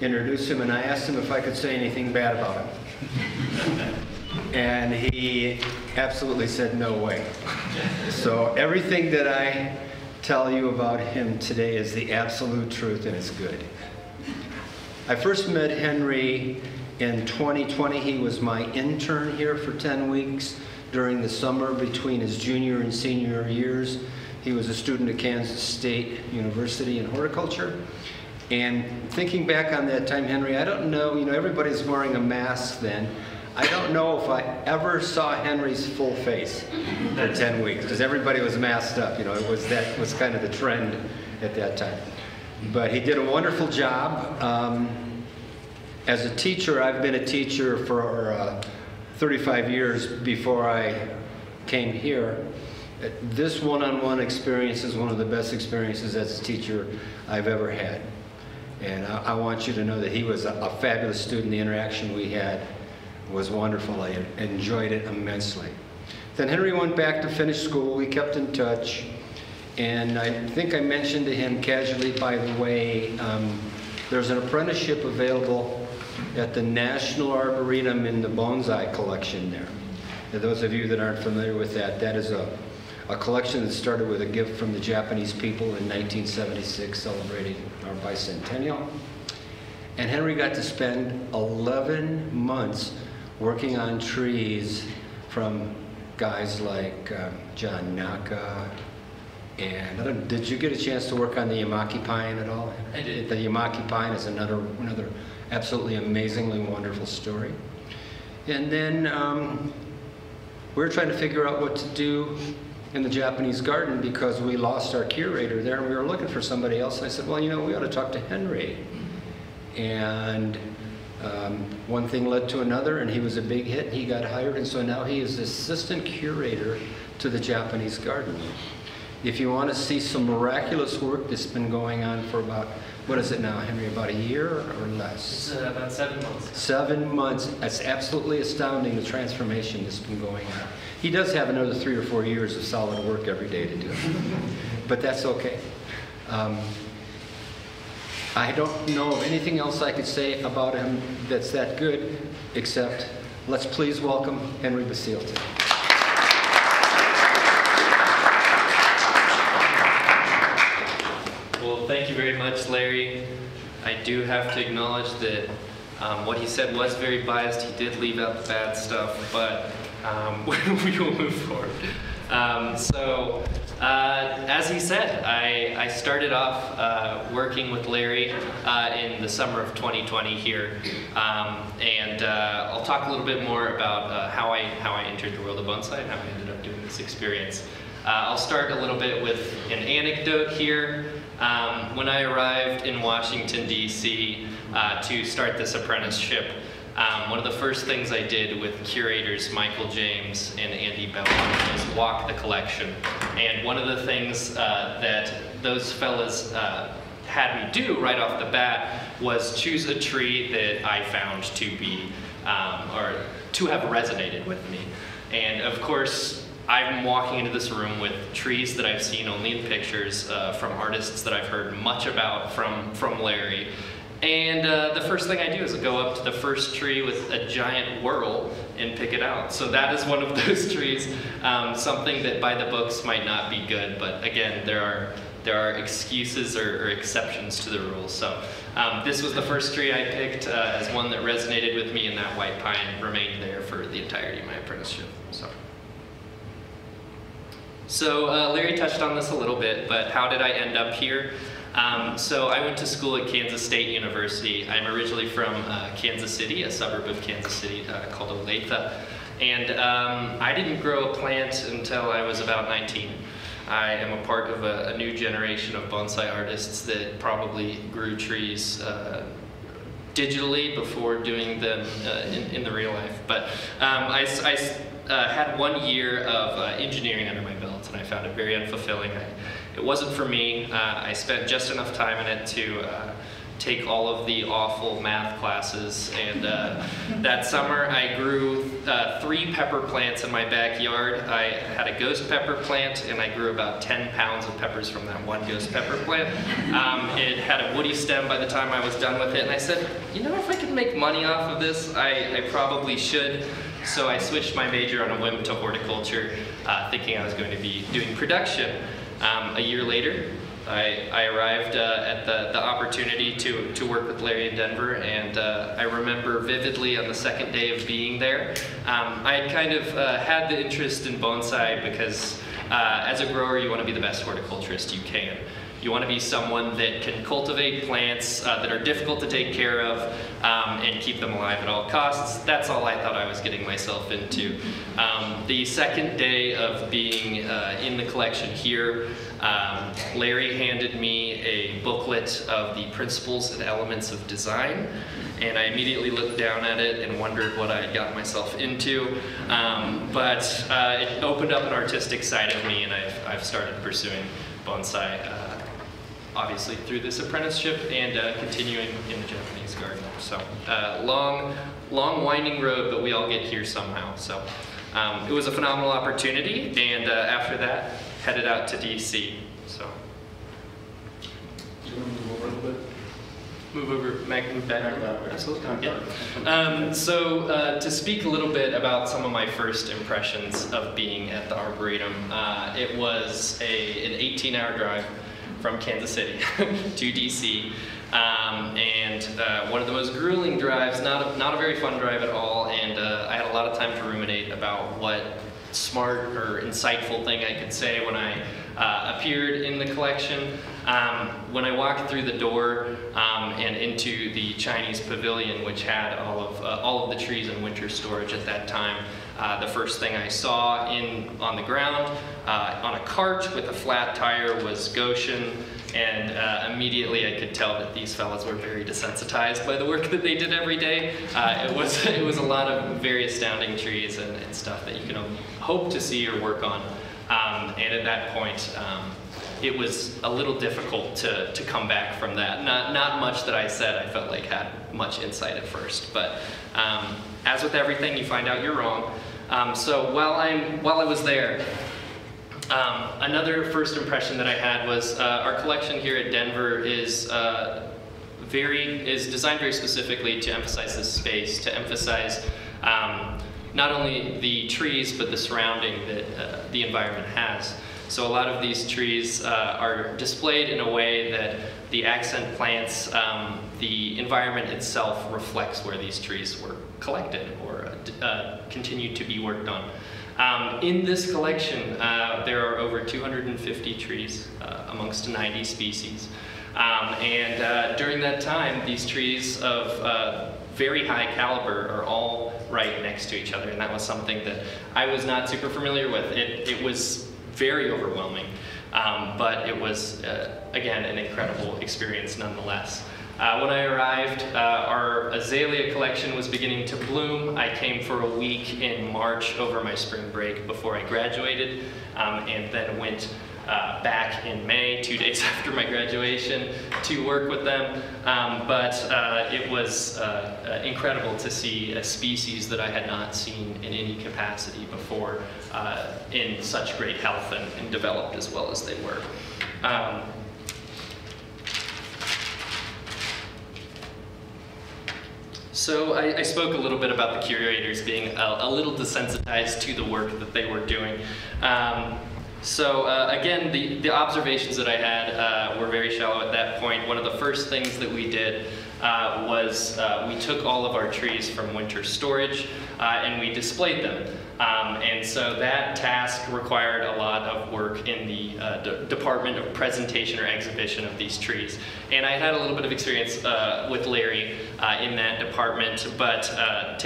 introduced him and I asked him if I could say anything bad about him. and he absolutely said no way. So everything that I tell you about him today is the absolute truth and it's good. I first met Henry in 2020. He was my intern here for 10 weeks during the summer between his junior and senior years. He was a student at Kansas State University in horticulture. And thinking back on that time, Henry, I don't know, you know, everybody's wearing a mask then. I don't know if I ever saw Henry's full face for 10 weeks, because everybody was masked up, you know, it was that was kind of the trend at that time. But he did a wonderful job. Um, as a teacher, I've been a teacher for uh, 35 years before I came here. This one-on-one -on -one experience is one of the best experiences as a teacher I've ever had. And I, I, want you to know that he was a, a, fabulous student. The interaction we had was wonderful. I enjoyed it immensely. Then Henry went back to finish school. We kept in touch. And I think I mentioned to him casually, by the way, um, there's an apprenticeship available at the National Arboretum in the bonsai collection there. For those of you that aren't familiar with that, that is a a collection that started with a gift from the Japanese people in 1976 celebrating our bicentennial. And Henry got to spend 11 months working on trees from guys like um, John Naka. And did you get a chance to work on the Yamaki pine at all? I did. The Yamaki pine is another, another absolutely amazingly wonderful story. And then um, we we're trying to figure out what to do in the Japanese garden because we lost our curator there and we were looking for somebody else. I said, well, you know, we ought to talk to Henry. And um, one thing led to another and he was a big hit. He got hired and so now he is assistant curator to the Japanese garden. If you want to see some miraculous work that's been going on for about, what is it now, Henry, about a year or less? Uh, about seven months. Seven months. That's absolutely astounding the transformation that's been going on. He does have another three or four years of solid work every day to do, but that's okay. Um, I don't know of anything else I could say about him that's that good, except let's please welcome Henry Basile today. Well, thank you very much, Larry. I do have to acknowledge that um, what he said was very biased. He did leave out the bad stuff, but um, we will move forward. Um, so, uh, as he said, I, I started off uh, working with Larry uh, in the summer of 2020 here, um, and uh, I'll talk a little bit more about uh, how I how I entered the world of bonsai and how I ended up doing this experience. Uh, I'll start a little bit with an anecdote here. Um, when I arrived in Washington, D.C. to start this apprenticeship, um, one of the first things I did with curators Michael James and Andy Bell was walk the collection. And one of the things uh, that those fellas uh, had me do right off the bat was choose a tree that I found to be, um, or to have resonated with me. And of course, I'm walking into this room with trees that I've seen only in pictures uh, from artists that I've heard much about from, from Larry. And uh, the first thing I do is go up to the first tree with a giant whorl and pick it out. So that is one of those trees, um, something that by the books might not be good, but again, there are there are excuses or, or exceptions to the rules. So um, this was the first tree I picked uh, as one that resonated with me, and that white pine remained there for the entirety of my apprenticeship. So. So uh, Larry touched on this a little bit, but how did I end up here? Um, so I went to school at Kansas State University. I'm originally from uh, Kansas City, a suburb of Kansas City uh, called Olathe. And um, I didn't grow a plant until I was about 19. I am a part of a, a new generation of bonsai artists that probably grew trees uh, digitally before doing them uh, in, in, the real life. But um, I, I uh, had one year of uh, engineering under my belt and I found it very unfulfilling. I, it wasn't for me. Uh, I spent just enough time in it to uh, take all of the awful math classes. And uh, that summer, I grew uh, three pepper plants in my backyard. I had a ghost pepper plant, and I grew about 10 pounds of peppers from that one ghost pepper plant. Um, it had a woody stem by the time I was done with it, and I said, you know, if I could make money off of this, I, I probably should. So I switched my major on a whim to horticulture, uh, thinking I was going to be doing production. Um, a year later, I, I arrived uh, at the, the opportunity to, to work with Larry in Denver, and uh, I remember vividly on the second day of being there, um, I had kind of uh, had the interest in bonsai because uh, as a grower, you want to be the best horticulturist you can. You want to be someone that can cultivate plants uh, that are difficult to take care of um, and keep them alive at all costs. That's all I thought I was getting myself into. Um, the second day of being uh, in the collection here, um, Larry handed me a booklet of the principles and elements of design, and I immediately looked down at it and wondered what I had gotten myself into. Um, but uh, it opened up an artistic side of me, and I've, I've started pursuing bonsai. Uh, obviously through this apprenticeship and uh, continuing in the Japanese garden. So uh, long, long winding road, but we all get here somehow. So um, it was a phenomenal opportunity, and uh, after that, headed out to DC. So to move over bit? move over, back. Back that way. Absolutely. Yeah. Um, so uh, to speak a little bit about some of my first impressions of being at the Arboretum, uh, it was a, an 18-hour drive from Kansas City to DC. Um, and uh, one of the most grueling drives, not a, not a very fun drive at all, and uh, I had a lot of time to ruminate about what smart or insightful thing I could say when I uh, appeared in the collection. Um, when I walked through the door um, and into the Chinese pavilion, which had all of, uh, all of the trees in winter storage at that time, uh, the first thing I saw in, on the ground uh, on a cart with a flat tire was Goshin, and uh, immediately I could tell that these fellows were very desensitized by the work that they did every day. Uh, it, was, it was a lot of very astounding trees and, and stuff that you can hope to see or work on. Um, and at that point, um, it was a little difficult to, to come back from that. Not, not much that I said I felt like had much insight at first, but um, as with everything, you find out you're wrong. Um, so while, I'm, while I was there, um, another first impression that I had was uh, our collection here at Denver is uh, very is designed very specifically to emphasize this space, to emphasize um, not only the trees but the surrounding that uh, the environment has. So a lot of these trees uh, are displayed in a way that the accent plants, um, the environment itself reflects where these trees were collected or uh, continued to be worked on. Um, in this collection, uh, there are over 250 trees uh, amongst 90 species. Um, and uh, during that time, these trees of uh, very high caliber are all right next to each other, and that was something that I was not super familiar with. It, it was very overwhelming, um, but it was, uh, again, an incredible experience nonetheless. Uh, when I arrived, uh, our azalea collection was beginning to bloom. I came for a week in March over my spring break before I graduated, um, and then went uh, back in May, two days after my graduation, to work with them. Um, but uh, it was uh, uh, incredible to see a species that I had not seen in any capacity before uh, in such great health and, and, developed as well as they were. Um, So I, I, spoke a little bit about the curators being a, a, little desensitized to the work that they were doing. Um, so uh, again, the, the observations that I had uh, were very shallow at that point. One of the first things that we did uh, was uh, we took all of our trees from winter storage uh, and we displayed them. Um, and so that task required a lot of work in the uh, department of presentation or exhibition of these trees. And I had a little bit of experience uh, with Larry uh, in that department, but uh,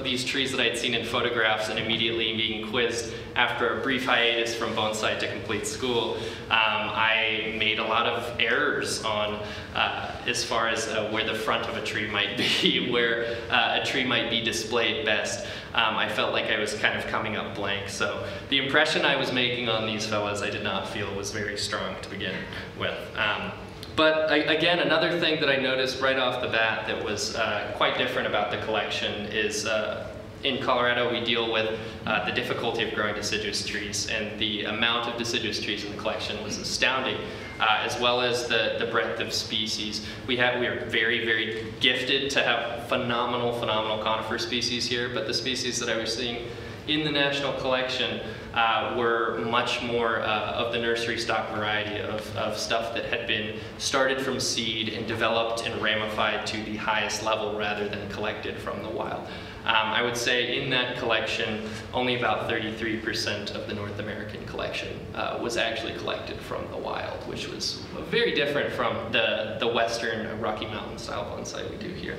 taking these trees that I'd seen in photographs and immediately being quizzed after a brief hiatus from bonsai to complete school, um, I made a lot of errors on uh, as far as uh, where the front of a tree might be, where a tree might be displayed best um, I felt like I was kind of coming up blank. So the impression I was making on these fellas I did not feel was very strong to begin with. Um, but again, another thing that I noticed right off the bat that was uh, quite different about the collection is uh, in Colorado we deal with uh, the difficulty of growing deciduous trees, and the amount of deciduous trees in the collection was astounding, uh, as well as the, the breadth of species. We have we are very very gifted to have phenomenal phenomenal conifer species here, but the species that I was seeing in the national collection uh, were much more uh, of the nursery stock variety of, of stuff that had been started from seed and developed and ramified to the highest level rather than collected from the wild. Um, I would say in that collection, only about 33% of the North American collection uh, was actually collected from the wild, which was very different from the, the western Rocky Mountain style bonsai we do here.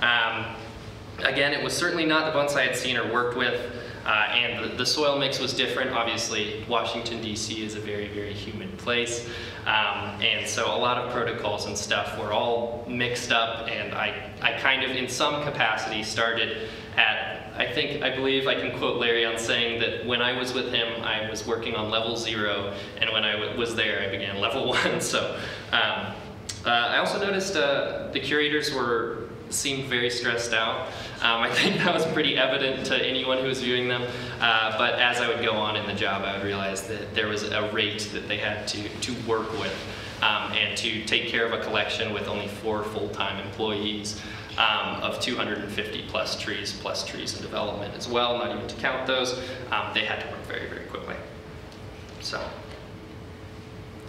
Um, again, it was certainly not the bonsai I had seen or worked with. Uh, and the, the, soil mix was different. Obviously, Washington, D.C. is a very, very humid place. Um, and so a lot of protocols and stuff were all mixed up. And I, I kind of, in some capacity, started at, I think, I believe I can quote Larry on saying that when I was with him, I was working on level zero. And when I was there, I began level one. So um, uh, I also noticed uh, the curators were seemed very stressed out. Um, I think that was pretty evident to anyone who was viewing them. Uh, but as I would go on in the job, I would realize that there was a rate that they had to, to work with um, and to take care of a collection with only four full-time employees um, of 250 plus trees, plus trees in development as well, not even to count those. Um, they had to work very, very quickly. So.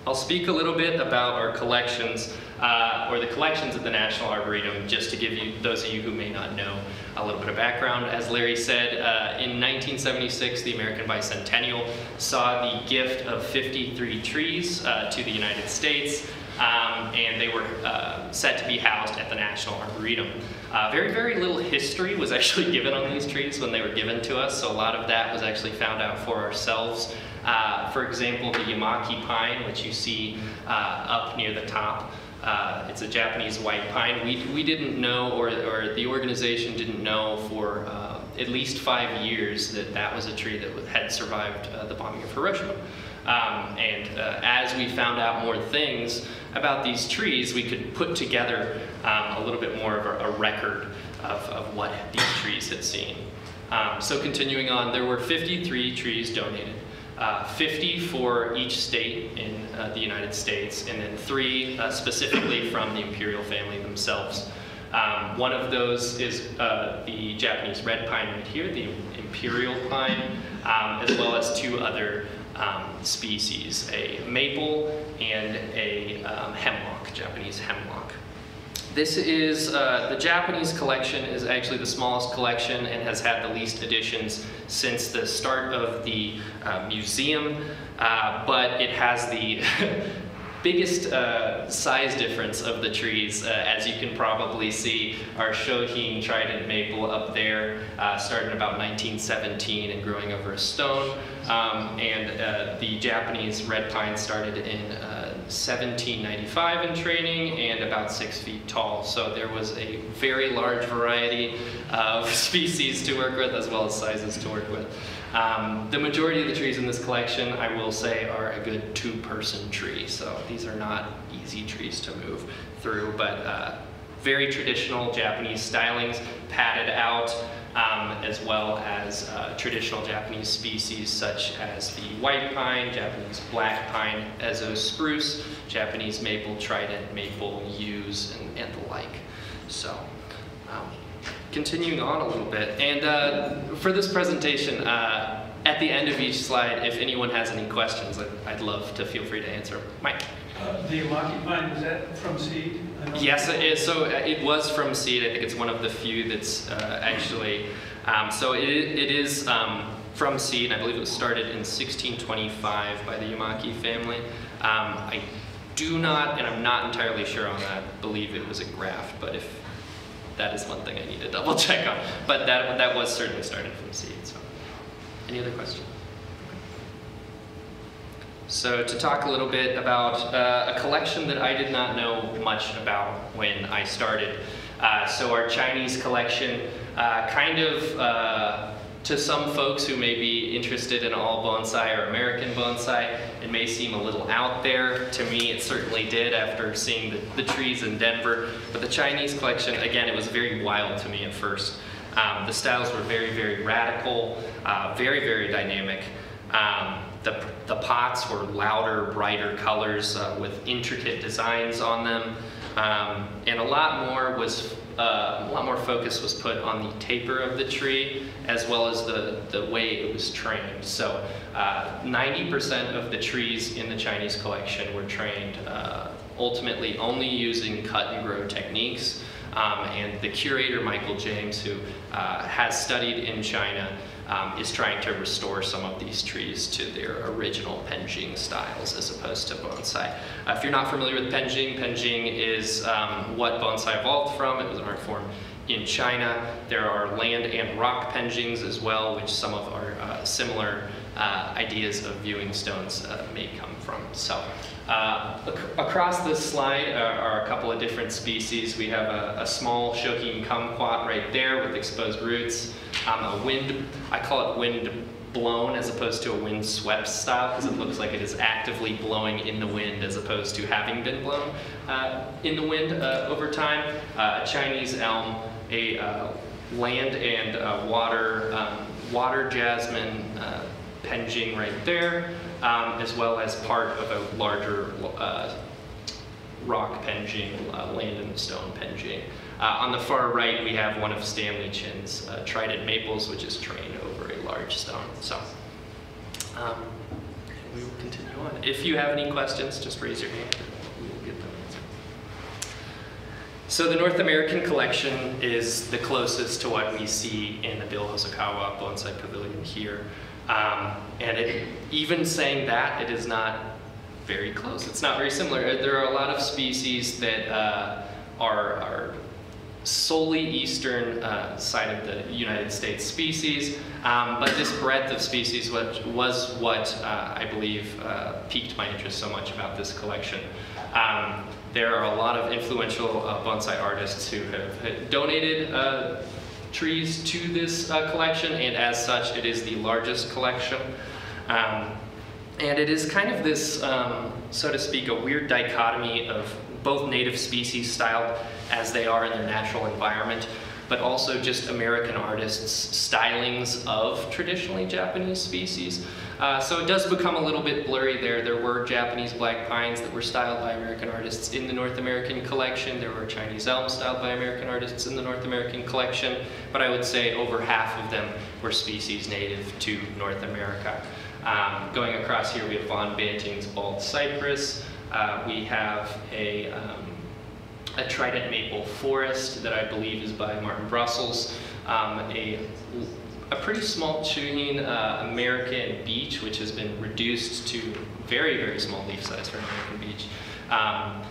I'll speak a little bit about our collections, uh, or the collections at the National Arboretum, just to give you, those of you who may not know, a little bit of background. As Larry said, uh, in 1976, the American Bicentennial saw the gift of 53 trees uh, to the United States, um, and they were uh, set to be housed at the National Arboretum. Uh, very, very little history was actually given on these trees when they were given to us, so a lot of that was actually found out for ourselves. Uh, for example, the Yamaki pine, which you see up near the top, uh, it's a Japanese white pine. We, we didn't know, or, or the organization didn't know for uh, at least five years that that was a tree that had survived uh, the bombing of Hiroshima. Um, and uh, as we found out more things about these trees, we could put together um, a little bit more of a, a record of, of, what these trees had seen. Um, so continuing on, there were 53 trees donated uh, 50 for each state in uh, the United States, and then three uh, specifically from the imperial family themselves. Um, one of those is uh, the Japanese red pine right here, the imperial pine, um, as well as two other um, species, a maple and a um, hemlock, Japanese hemlock. This is, uh, the Japanese collection is actually the smallest collection and has had the least additions since the start of the uh, museum, uh, but it has the biggest uh, size difference of the trees, uh, as you can probably see, our Shohin trident maple up there uh, started about 1917 and growing over a stone, um, and the Japanese red pine started in 1795 in training and about six feet tall. So there was a very large variety of species to work with as well as sizes to work with. Um, the majority of the trees in this collection, I will say, are a good two-person tree. So these are not easy trees to move through, but uh, very traditional Japanese stylings, padded out, um, as well as uh, traditional Japanese species such as the white pine, Japanese black pine, Ezo spruce, Japanese maple, trident maple, yews, and, and the like. So, um, continuing on a little bit, and uh, for this presentation, uh, at the end of each slide, if anyone has any questions, I'd, I'd love to feel free to answer. Mike. Uh, the Yamaki pine, was that from seed? Yes. So uh, it was from seed. I think it's one of the few that's uh, actually. Um, so it, it is um, from seed. I believe it was started in 1625 by the Yamaki family. Um, I do not, and I'm not entirely sure on that, believe it was a graft, but if that is one thing I need to double check on. But that, that was certainly started from seed. So, any other questions? So to talk a little bit about uh, a collection that I did not know much about when I started. Uh, so our Chinese collection uh, kind of uh, to some folks who may be interested in all bonsai or American bonsai, it may seem a little out there. To me, it certainly did after seeing the, the trees in Denver. But the Chinese collection, again, it was very wild to me at first. Um, the styles were very, very radical, uh, very, very dynamic. Um, the, the pots were louder, brighter colors uh, with intricate designs on them. Um, and a lot more was uh, a lot more focus was put on the taper of the tree as well as the, the way it was trained. So 90% uh, of the trees in the Chinese collection were trained uh, ultimately only using cut and grow techniques. Um, and the curator, Michael James, who uh, has studied in China, um, is trying to restore some of these trees to their original Penjing styles as opposed to bonsai. Uh, if you're not familiar with Penjing, Penjing is um, what bonsai evolved from. It was an art form in China. There are land and rock Penjings as well, which some of our uh, similar uh, ideas of viewing stones uh, may come from. So uh, ac across this slide are a couple of different species. We have a, a small Shokin kumquat right there with exposed roots um, a wind, I call it wind blown as opposed to a wind swept style because it looks like it is actively blowing in the wind as opposed to having been blown uh, in the wind uh, over time. Uh, a Chinese elm, a uh, land and uh, water, um, water jasmine uh, penjing right there, um, as well as part of a larger rock penjing, land and stone penjing. Uh, on the far right, we have one of Stanley Chin's uh, trident maples, which is trained over a large stone. So um, we will continue on. If you have any questions, just raise your hand and we will get them answered. So the North American collection is the closest to what we see in the Bill Hosokawa Bonsai Pavilion here. Um, and it, even saying that, it is not very close. It's not very similar. There are a lot of species that uh, are, are solely eastern uh, side of the United States species, um, but this breadth of species was, was what uh, I believe uh, piqued my interest so much about this collection. Um, there are a lot of influential uh, bonsai artists who have donated uh, trees to this uh, collection, and as such, it is the largest collection. Um, and it is kind of this, um, so to speak, a weird dichotomy of both native species styled as they are in their natural environment, but also just American artists' stylings of traditionally Japanese species. Uh, so it does become a little bit blurry there. There were Japanese black pines that were styled by American artists in the North American collection. There were Chinese elms styled by American artists in the North American collection. But I would say over half of them were species native to North America. Um, going across here, we have Vaughn Banting's bald cypress. Uh, we have a um, a trident maple forest that I believe is by Martin Brussels, um, a, a pretty small Chuhin uh, American beech, which has been reduced to very, very small leaf size for an American beech. Um,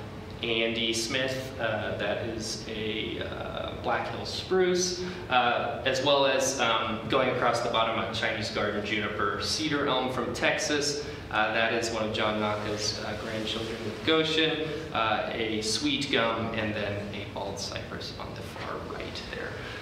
Andy Smith, uh, that is a uh, Black Hill spruce, uh, as well as um, going across the bottom, a Chinese garden juniper cedar elm from Texas, uh, that is one of John Naka's uh, grandchildren with Goshin, uh, a sweet gum, and then a bald cypress on the.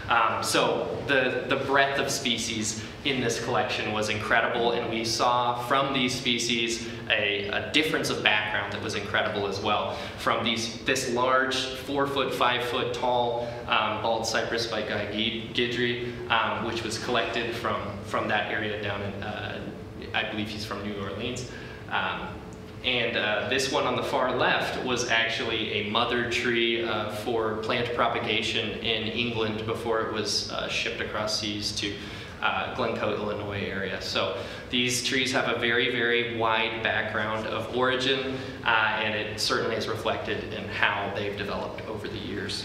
Um, so the, the breadth of species in this collection was incredible, and we saw from these species a, a difference of background that was incredible as well. From these, this large, four foot, five foot tall um, bald cypress by Guy Guidry, um, which was collected from, from that area down in uh, I believe he's from New Orleans. Um, and uh, this one on the far left was actually a mother tree uh, for plant propagation in England before it was uh, shipped across seas to uh, Glencoe, Illinois area. So these trees have a very, very wide background of origin, uh, and it certainly is reflected in how they've developed over the years.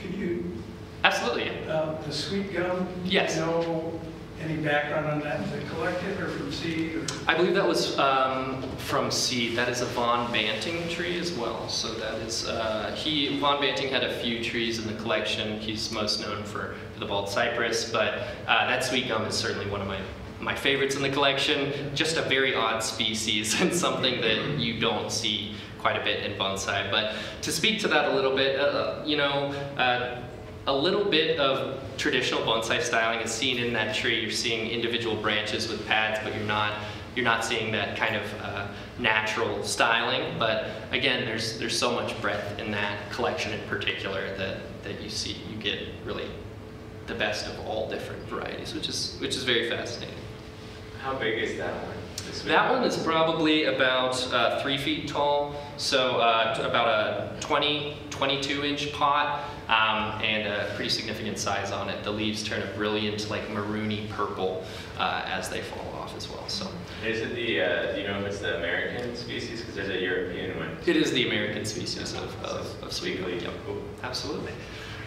Can you, Absolutely. uh, the sweet gum? Yes. You know any background on that? Is it collected or from seed? Or? I believe that was um, from seed. That is a Vaughn Banting tree as well. So that is, uh, he, Vaughn Banting had a few trees in the collection. He's most known for, for the bald cypress, but uh, that sweet gum is certainly one of my my favorites in the collection. Just a very odd species and something that you don't see quite a bit in bonsai. But to speak to that a little bit, uh, you know, uh, a little bit of traditional bonsai styling is seen in that tree. You're seeing individual branches with pads, but you're not you're not seeing that kind of uh, natural styling. But again, there's there's so much breadth in that collection in particular that that you see you get really the best of all different varieties, which is which is very fascinating. How big is that one? That one is probably about uh, three feet tall, so uh, about a 20, 22 inch pot, um, and a pretty significant size on it. The leaves turn a brilliant, like maroony purple uh, as they fall off as well. So Is it the, uh, do you know if it's the American species? Because there's a European one. it is the American species of, of, of sweet Sweetly, Yep. cool. Absolutely.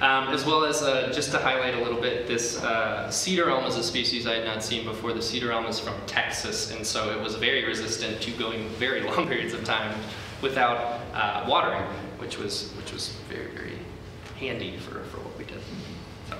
Um, as well as, uh, just to highlight a little bit, this uh, cedar elm is a species I had not seen before. The cedar elm is from Texas, and so it was very resistant to going very long periods of time without uh, watering, which was, which was very, very handy for, for what we did.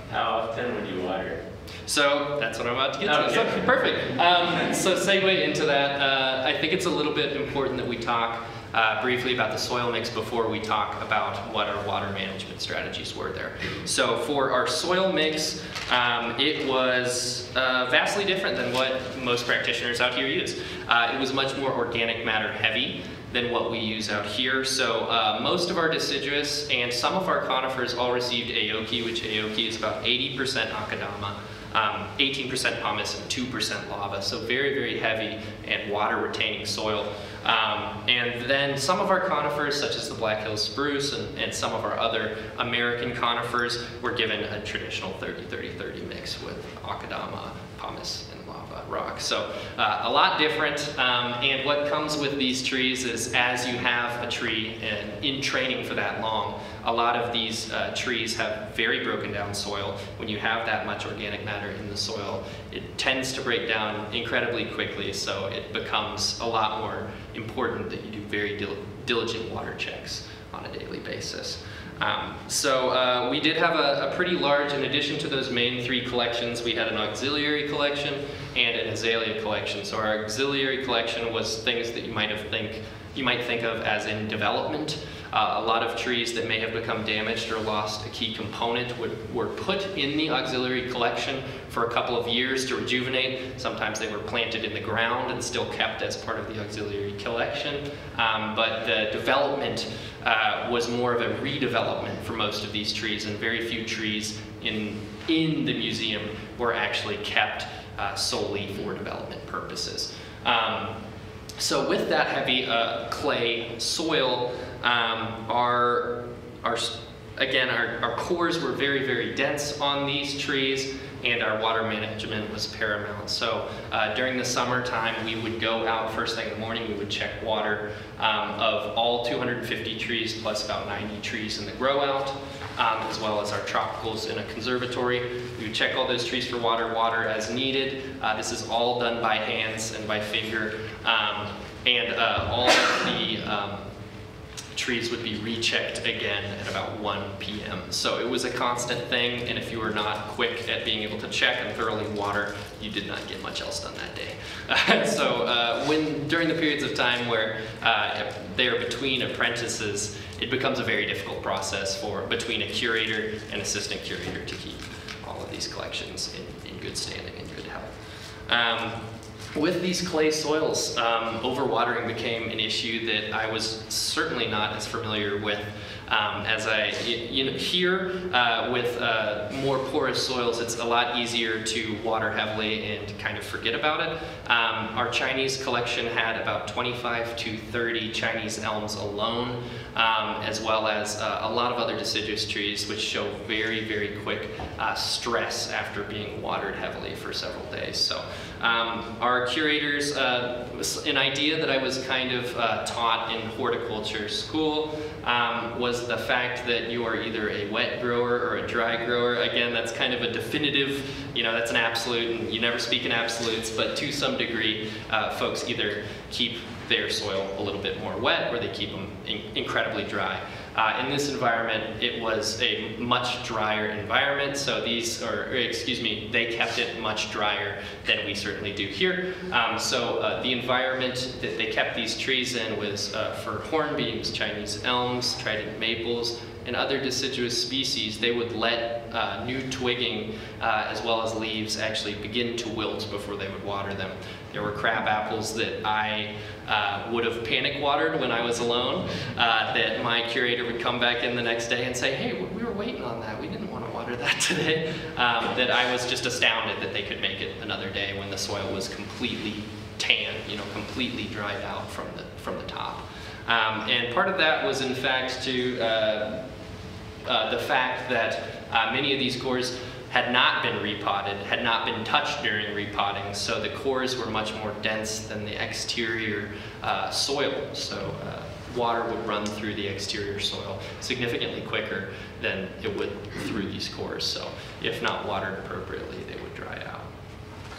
How often would you water? So that's what I'm about to get to. Okay. So, perfect. Um, so segue into that, uh, I think it's a little bit important that we talk uh, briefly about the soil mix before we talk about what our water management strategies were there. So for our soil mix, um, it was uh, vastly different than what most practitioners out here use. Uh, it was much more organic matter heavy than what we use out here. So uh, most of our deciduous and some of our conifers all received aoki, which aoki is about 80% akadama, um, 18% pumice, and 2% lava. So very, very heavy and water retaining soil. Um, and then some of our conifers, such as the Black Hills spruce and, and some of our other American conifers, were given a traditional 30-30-30 mix with akadama, pumice, and lava rock. So uh, a lot different. Um, and what comes with these trees is as you have a tree in training for that long, a lot of these uh, trees have very broken down soil. When you have that much organic matter in the soil, it tends to break down incredibly quickly. So it becomes a lot more important that you do very dil- diligent water checks on a daily basis. Um, so uh, we did have a, a pretty large, in addition to those main three collections, we had an auxiliary collection and an azalea collection. So our auxiliary collection was things that you might have think you might think of as in development. Uh, a lot of trees that may have become damaged or lost a key component would, were put in the auxiliary collection for a couple of years to rejuvenate. Sometimes they were planted in the ground and still kept as part of the auxiliary collection. Um, but the development uh, was more of a redevelopment for most of these trees, and very few trees in, in the museum were actually kept uh, solely for development purposes. Um, so with that heavy uh, clay soil, um, our, our, again, our, our cores were very, very dense on these trees and our water management was paramount. So uh, during the summertime, we would go out first thing in the morning, we would check water um, of all 250 trees plus about 90 trees in the grow out, um, as well as our tropicals in a conservatory. We would check all those trees for water, water as needed. Uh, this is all done by hands and by finger. Um, and uh, all of the um, trees would be rechecked again at about 1 p.m. So it was a constant thing, and if you were not quick at being able to check and thoroughly water, you did not get much else done that day. so uh, when during the periods of time where uh, they are between apprentices, it becomes a very difficult process for between a curator and assistant curator to keep all of these collections in, in good standing and good health. Um, with these clay soils, um, overwatering became an issue that I was certainly not as familiar with um, as I, you know, here uh, with uh, more porous soils, it's a lot easier to water heavily and kind of forget about it. Um, our Chinese collection had about 25 to 30 Chinese elms alone, um, as well as uh, a lot of other deciduous trees, which show very, very quick uh, stress after being watered heavily for several days. So um, our curators, uh, an idea that I was kind of uh, taught in horticulture school um, was the fact that you are either a wet grower or a dry grower. Again, that's kind of a definitive, you know, that's an absolute, and you never speak in absolutes, but to some degree, uh, folks either keep their soil a little bit more wet or they keep them in incredibly dry. Uh, in this environment, it was a much drier environment, so these, or, excuse me, they kept it much drier than we certainly do here. Um, so uh, the environment that they kept these trees in was uh, for hornbeams, Chinese elms, trident maples, and other deciduous species, they would let uh, new twigging uh, as well as leaves actually begin to wilt before they would water them. There were crab apples that I uh, would have panic watered when I was alone, uh, that my curator would come back in the next day and say, hey, we were waiting on that. We didn't want to water that today. Um, that I was just astounded that they could make it another day when the soil was completely tan, you know, completely dried out from the, from the top. Um, and part of that was in fact to uh, uh, the fact that uh, many of these cores had not been repotted, had not been touched during repotting, so the cores were much more dense than the exterior uh, soil. So uh, water would run through the exterior soil significantly quicker than it would through these cores. So if not watered appropriately, they would dry out.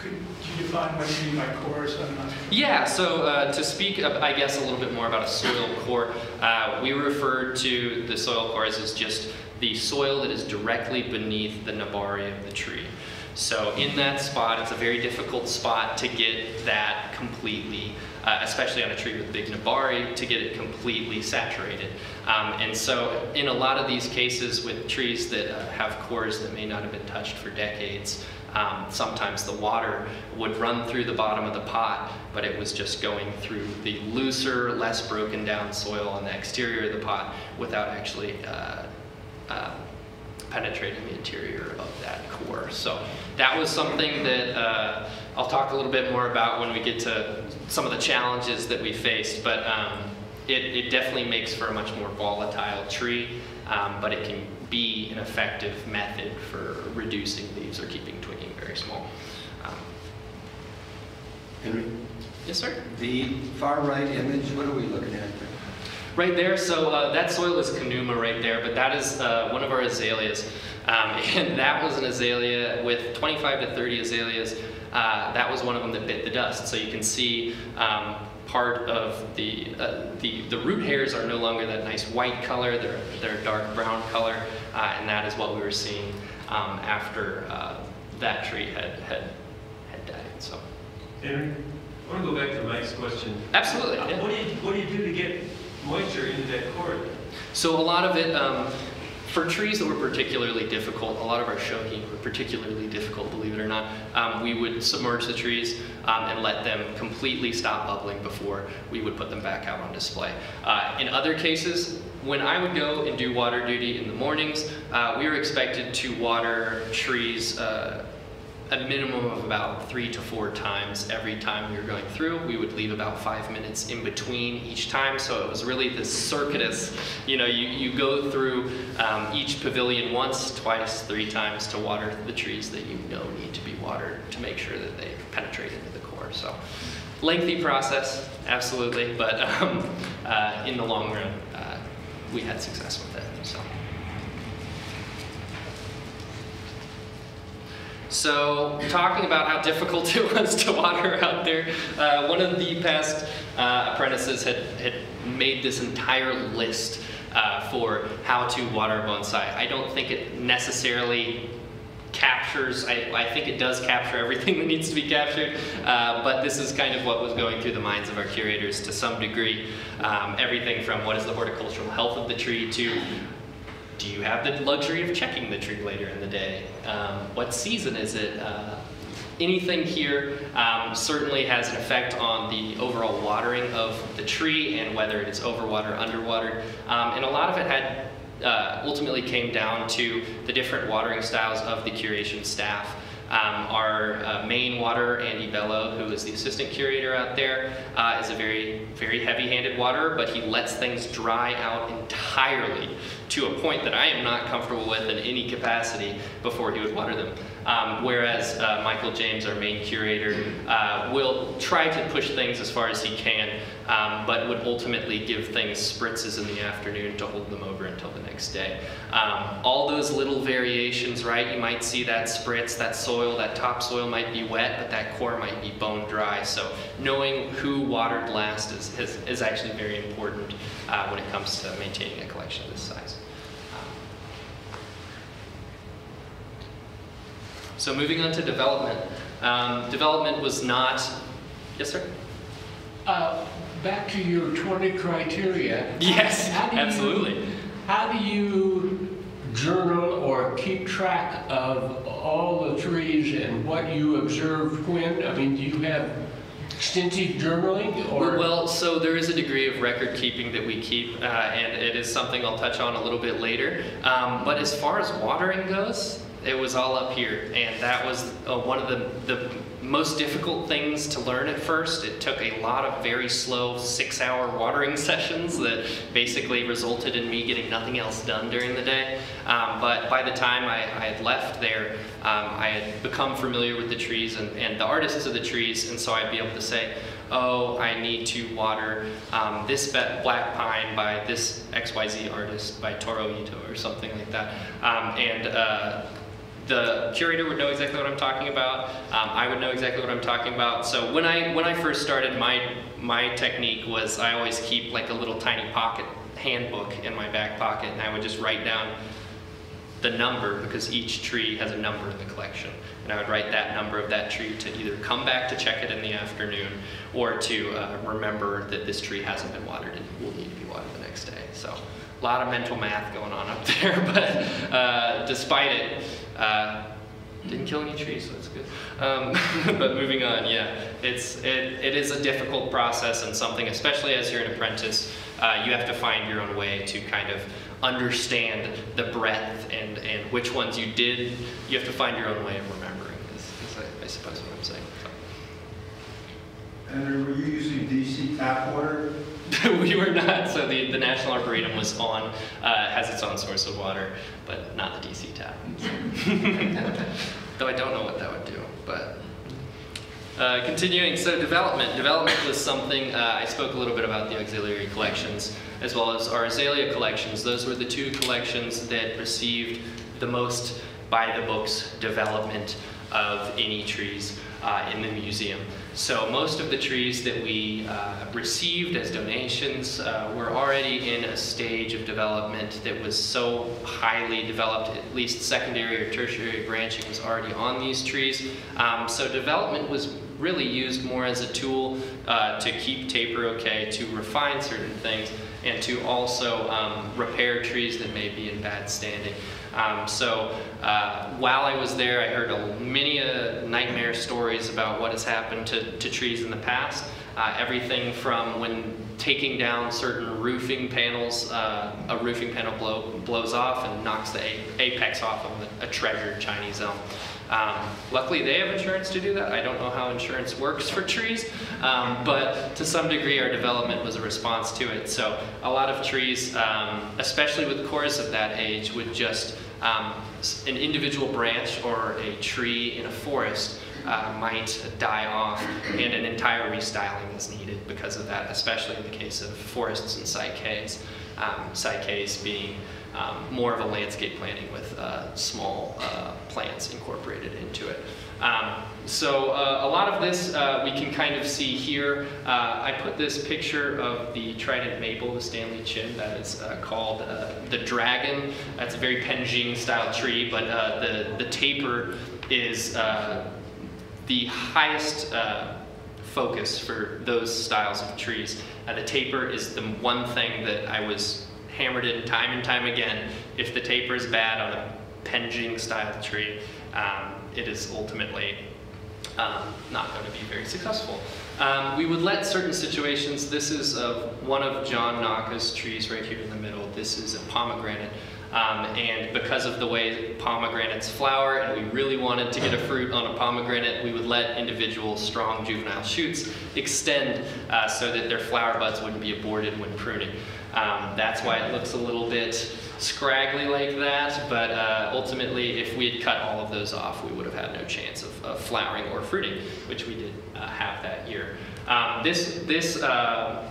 Could you define what you mean by cores? I'm Yeah, so uh, to speak, of, I guess, a little bit more about a soil core, uh, we refer to the soil cores as just the soil that is directly beneath the nebari of the tree. So in that spot, it's a very difficult spot to get that completely, uh, especially on a tree with big nebari, to get it completely saturated. Um, and so in a lot of these cases with trees that uh, have cores that may not have been touched for decades, um, sometimes the water would run through the bottom of the pot, but it was just going through the looser, less broken down soil on the exterior of the pot without actually uh, uh, penetrating the interior of that core. So that was something that uh, I'll talk a little bit more about when we get to some of the challenges that we faced, but um, it, it definitely makes for a much more volatile tree, um, but it can be an effective method for reducing leaves or keeping twigging very small. Um, Henry, yes, sir? the far right image, what are we looking at there? Right there, so uh, that soil is Kanuma right there, but that is uh, one of our azaleas. Um, and that was an azalea with 25 to 30 azaleas. Uh, that was one of them that bit the dust. So you can see um, part of the, uh, the, the root hairs are no longer that nice white color, they're, they're a dark brown color, uh, and that is what we were seeing um, after uh, that tree had, had, had died. So, Henry, I want to go back to Mike's question. absolutely. Yeah. What do you, what do you do to get moisture into that cord? So a lot of it, um, for trees that were particularly difficult, a lot of our shoki were particularly difficult, believe it or not, um, we would submerge the trees um, and let them completely stop bubbling before we would put them back out on display. Uh, in other cases, when I would go and do water duty in the mornings, uh, we were expected to water trees uh, a minimum of about three to four times every time we were going through. We would leave about five minutes in between each time, so it was really this circuitous, you know, you, you go through um, each pavilion once, twice, three times to water the trees that you know need to be watered to make sure that they penetrate into the core. So lengthy process, absolutely, but um, uh, in the long run, uh, we had success with it. So. So, talking about how difficult it was to water out there, uh, one of the past uh, apprentices had, had made this entire list uh, for how to water bonsai. I don't think it necessarily captures, I, I think it does capture everything that needs to be captured, uh, but this is kind of what was going through the minds of our curators to some degree. Um, everything from what is the horticultural health of the tree to do you have the luxury of checking the tree later in the day? Um, what season is it? Uh, anything here um, certainly has an effect on the overall watering of the tree and whether it is overwatered, underwatered. Um, and a lot of it had uh, ultimately came down to the different watering styles of the curation staff. Um, our uh, main water, Andy Bello, who is the assistant curator out there, uh, is a very, very heavy-handed waterer, but he lets things dry out entirely to a point that I am not comfortable with in any capacity before he would water them. Um, whereas uh, Michael James, our main curator, uh, will try to push things as far as he can, um, but would ultimately give things spritzes in the afternoon to hold them over next day. Um, all those little variations, right? You might see that spritz, that soil, that topsoil might be wet, but that core might be bone dry. So knowing who watered last is, is, is actually very important uh, when it comes to maintaining a collection of this size. So moving on to development. Um, development was not, yes sir? Uh, Back to your 20 criteria. Yes, How do you- absolutely. How do you journal or keep track of all the trees and what you observed when? I mean, do you have extensive journaling or? Well, so there is a degree of record keeping that we keep, uh, and it is something I'll touch on a little bit later. Um, but as far as watering goes, it was all up here, and that was uh, one of the, the most difficult things to learn at first. It took a lot of very slow six hour watering sessions that basically resulted in me getting nothing else done during the day. Um, but by the time I, I had left there, um, I had become familiar with the trees and, and the artists of the trees, and so I'd be able to say, oh, I need to water um, this black pine by this XYZ artist, by Toro Ito or something like that. Um, and uh, the curator would know exactly what I'm talking about. Um, I would know exactly what I'm talking about. So when I when I first started, my my technique was I always keep like a little tiny pocket handbook in my back pocket, and I would just write down the number because each tree has a number in the collection. And I would write that number of that tree to either come back to check it in the afternoon or to uh, remember that this tree hasn't been watered and will need to be watered the next day. So a lot of mental math going on up there, but uh, despite it, uh, didn't kill any trees, so that's good. Um, but moving on, yeah, it's it, it is a difficult process and something, especially as you're an apprentice, uh, you have to find your own way to kind of understand the breadth and and which ones you did. You have to find your own way of remembering. Is, is I, I suppose what I'm saying. And were you using DC tap water? we were not. So the, the National Arboretum was on, uh, has its own source of water, but not the DC tap. Though I don't know what that would do, but. Uh, continuing, so development. Development was something, uh, I spoke a little bit about the auxiliary collections as well as our azalea collections. Those were the two collections that received the most by the books development of any trees uh, in the museum. So most of the trees that we uh, received as donations uh, were already in a stage of development that was so highly developed, at least secondary or tertiary branching was already on these trees. Um, so development was really used more as a tool uh, to keep taper okay, to refine certain things, and to also um, repair trees that may be in bad standing. Um, so uh, while I was there, I heard a, many uh, nightmare stories about what has happened to, to trees in the past. Uh, everything from when taking down certain roofing panels, uh, a roofing panel blow, blows off and knocks the apex off of a, a treasured Chinese elm. Um, luckily, they have insurance to do that. I don't know how insurance works for trees, um, but to some degree, our development was a response to it. So a lot of trees, um, especially with cores of that age, would just um, an individual branch or a tree in a forest uh, might die off, and an entire restyling is needed because of that, especially in the case of forests and saikei. Um, saikei being um, more of a landscape planting with uh, small uh, plants incorporated into it. Um, so uh, a lot of this uh, we can kind of see here. Uh, I put this picture of the trident maple, the Stanley Chin, that is uh, called the dragon. That's a very Penjing style tree, but the, the taper is the highest focus for those styles of trees. the taper is the one thing that I was hammered in time and time again. If the taper is bad on a Penjing style tree, um, it is ultimately um, not going to be very successful. Um, we would let certain situations, this is one of John Naka's trees right here in the middle. This is a pomegranate. Um, and because of the way pomegranates flower and we really wanted to get a fruit on a pomegranate, we would let individual strong juvenile shoots extend uh, so that their flower buds wouldn't be aborted when pruning. Um, that's why it looks a little bit scraggly like that, but uh, ultimately if we had cut all of those off, we would have had no chance of, of flowering or fruiting, which we did uh, have that year. Um, this, this, uh,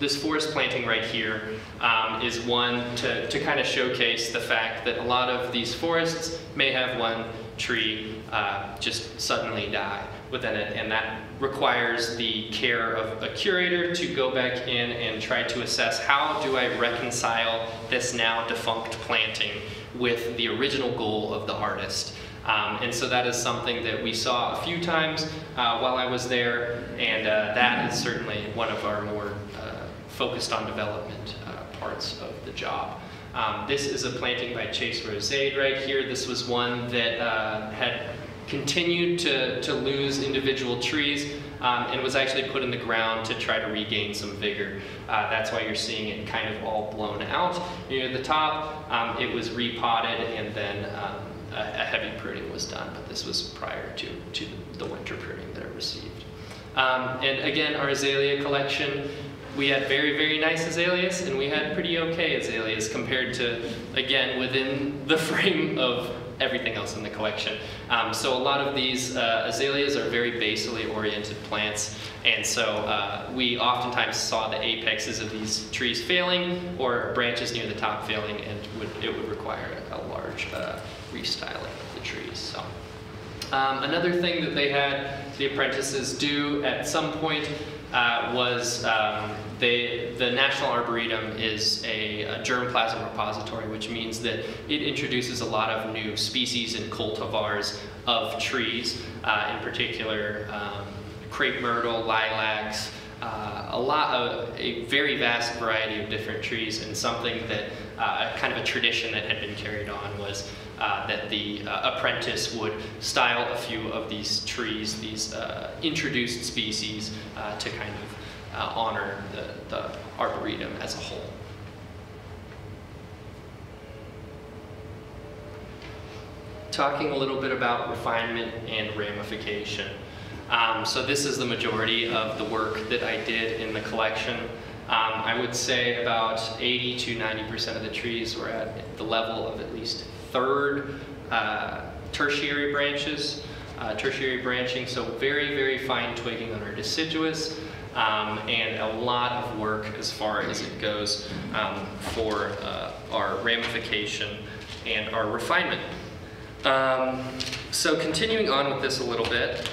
this forest planting right here um, is one to, to kind of showcase the fact that a lot of these forests may have one tree uh, just suddenly die within it, and that requires the care of a curator to go back in and try to assess how do I reconcile this now defunct planting with the original goal of the artist. Um, and so that is something that we saw a few times uh, while I was there, and uh, that is certainly one of our more uh, focused on development uh, parts of the job. Um, this is a planting by Chase Rosade right here. This was one that uh, had continued to, to lose individual trees um, and was actually put in the ground to try to regain some vigor. Uh, that's why you're seeing it kind of all blown out near the top. Um, it was repotted and then um, a, a heavy pruning was done, but this was prior to, to the winter pruning that it received. Um, and again, our azalea collection, we had very, very nice azaleas and we had pretty okay azaleas compared to, again, within the frame of everything else in the collection. Um, so a lot of these uh, azaleas are very basally oriented plants, and so uh, we oftentimes saw the apexes of these trees failing or branches near the top failing, and would, it would require a large uh, restyling of the trees. So. Um, another thing that they had the apprentices do at some point uh, was um, they, the National Arboretum is a, a, germplasm repository, which means that it introduces a lot of new species and cultivars of trees, uh, in particular um, crepe myrtle, lilacs, uh, a lot of a very vast variety of different trees, and something that uh, kind of a tradition that had been carried on was uh, that the uh, apprentice would style a few of these trees, these uh, introduced species, uh, to kind of honor the, the arboretum as a whole. Talking a little bit about refinement and ramification. Um, so this is the majority of the work that I did in the collection. Um, I would say about 80 to 90% of the trees were at the level of at least third uh, tertiary branches, uh, tertiary branching, so very, very fine twigging on our deciduous, um, and a lot of work as far as it goes um, for uh, our ramification and our refinement. Um, so continuing on with this a little bit,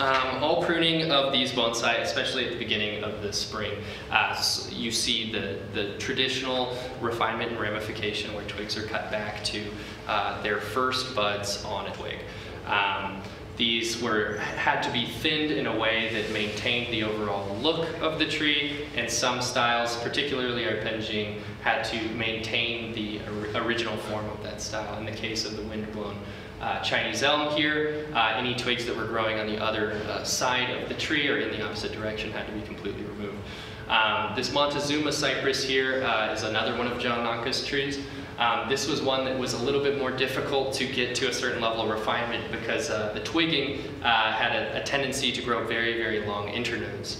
um, all pruning of these bonsai, especially at the beginning of the spring, uh, you see the, the traditional refinement and ramification where twigs are cut back to uh, their first buds on a twig. Um, these were had to be thinned in a way that maintained the overall look of the tree, and some styles, particularly our Penjing, had to maintain the original form of that style. In the case of the windblown uh, Chinese elm here. Uh, any twigs that were growing on the other uh, side of the tree or in the opposite direction had to be completely removed. Um, this Montezuma cypress here uh, is another one of John Naka's trees. Um, this was one that was a little bit more difficult to get to a certain level of refinement because uh, the twigging uh, had a, a, tendency to grow very, very long internodes.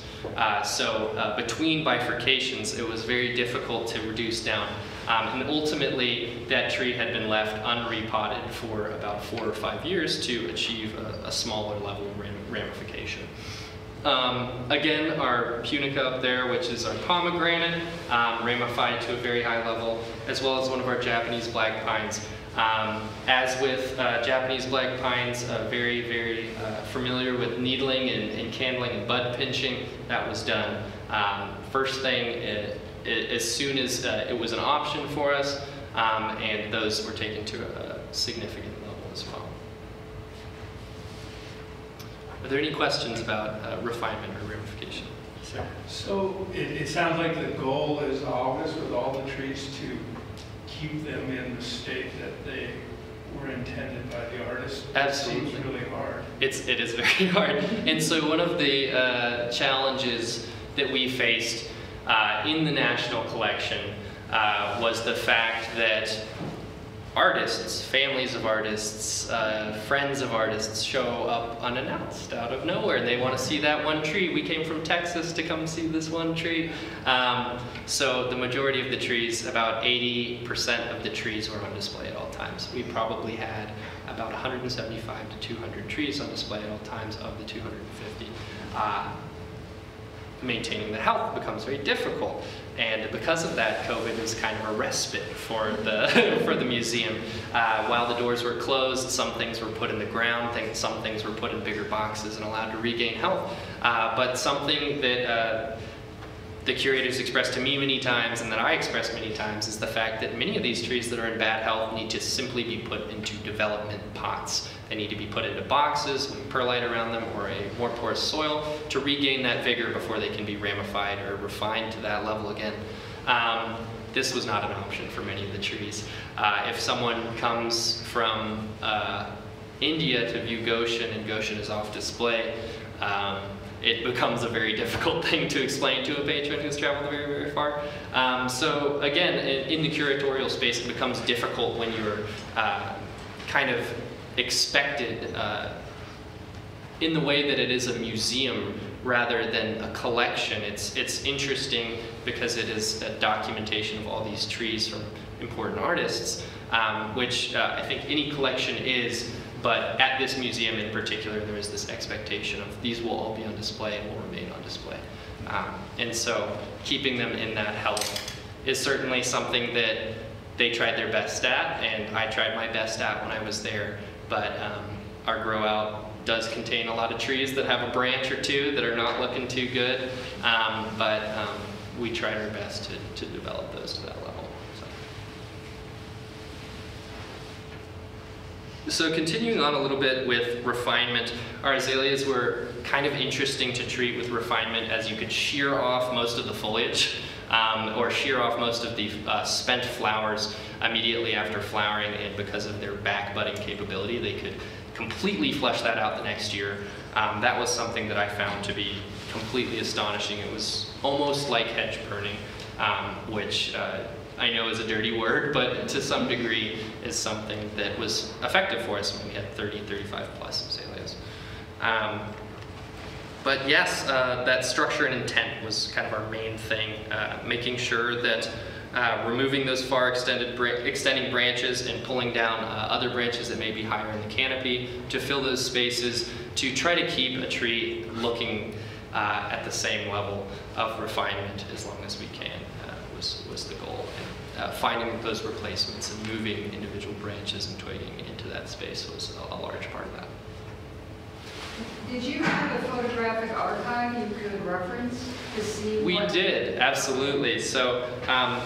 So between bifurcations, it was very difficult to reduce down. Um, and ultimately, that tree had been left unrepotted for about four or five years to achieve a, a smaller level of ramification. Um, again, our punica up there, which is our pomegranate, um, ramified to a very high level, as well as one of our Japanese black pines. Um, as with uh, Japanese black pines, uh, very, very uh, familiar with needling and, and, candling and bud pinching, that was done. Um, first thing, it, it, as soon as uh, it was an option for us, um, and those were taken to a significant level as well. Are there any questions about uh, refinement or ramification? So it, it sounds like the goal is always with all the trees to keep them in the state that they were intended by the artist. Absolutely. It seems really hard. It's, it is very hard. and so one of the uh, challenges that we faced uh, in the National Collection uh, was the fact that artists, families of artists, uh, friends of artists show up unannounced out of nowhere. They want to see that one tree. We came from Texas to come see this one tree. Um, so the majority of the trees, about 80% of the trees were on display at all times. We probably had about 175 to 200 trees on display at all times of the 250. Uh, maintaining the health becomes very difficult. And because of that, COVID is kind of a respite for the, for the museum. Uh, while the doors were closed, some things were put in the ground, things, some things were put in bigger boxes and allowed to regain health. Uh, but something that uh, the curators expressed to me many times and that I expressed many times is the fact that many of these trees that are in bad health need to simply be put into development pots. They need to be put into boxes with perlite around them or a more porous soil to regain that vigor before they can be ramified or refined to that level again. Um, this was not an option for many of the trees. Uh, if someone comes from uh, India to view Goshin and Goshin is off display, um, it becomes a very difficult thing to explain to a patron who's traveled very, very far. Um, so again, in, in the curatorial space, it becomes difficult when you're uh, kind of expected uh, in the way that it is a museum rather than a collection. It's, it's interesting because it is a documentation of all these trees from important artists, um, which uh, I think any collection is, but at this museum in particular, there is this expectation of these will all be on display and will remain on display. Um, and so keeping them in that health is certainly something that they tried their best at, and I tried my best at when I was there. But um, our grow out does contain a lot of trees that have a branch or two that are not looking too good, um, but um, we tried our best to, to develop those to that level. So. continuing on a little bit with refinement, our azaleas were kind of interesting to treat with refinement as you could shear off most of the foliage um, or shear off most of the uh, spent flowers immediately after flowering and because of their back budding capability they could completely flesh that out the next year. Um, that was something that I found to be completely astonishing. It was almost like hedge pruning, um, which uh, I know is a dirty word, but to some degree is something that was effective for us when we had 30, 35 plus azaleas. Um, but yes, uh, that structure and intent was kind of our main thing, uh, making sure that uh, removing those far extended bra extending branches and pulling down uh, other branches that may be higher in the canopy to fill those spaces to try to keep a tree looking uh, at the same level of refinement as long as we can uh, was, was the goal. Uh, finding those replacements and moving individual branches and twigging into that space was a, a large part of that. Did you have a photographic archive you could reference to see We did, absolutely. So, um,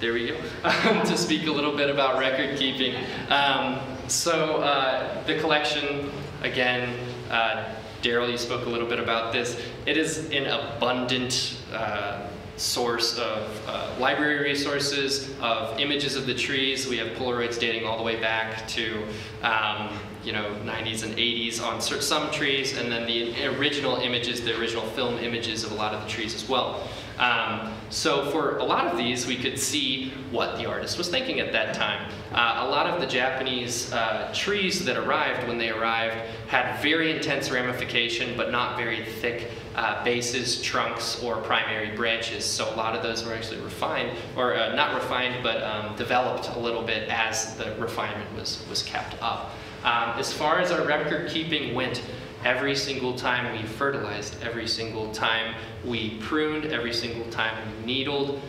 there we go. to speak a little bit about record keeping. Um, so, uh, the collection, again, uh, Daryl, you spoke a little bit about this. It is an abundant uh, source of uh, library resources, of images of the trees. We have Polaroids dating all the way back to um, you know 90s and 80s on some trees, and then the original images, the original film images of a lot of the trees as well. Um, so for a lot of these, we could see what the artist was thinking at that time. Uh, a lot of the Japanese uh, trees that arrived when they arrived had very intense ramification, but not very thick uh, bases, trunks, or primary branches. So a lot of those were actually refined, or uh, not refined, but um, developed a little bit as the refinement was, was kept up. Um, as far as our record keeping went, every single time we fertilized, every single time we pruned, every single time we needled,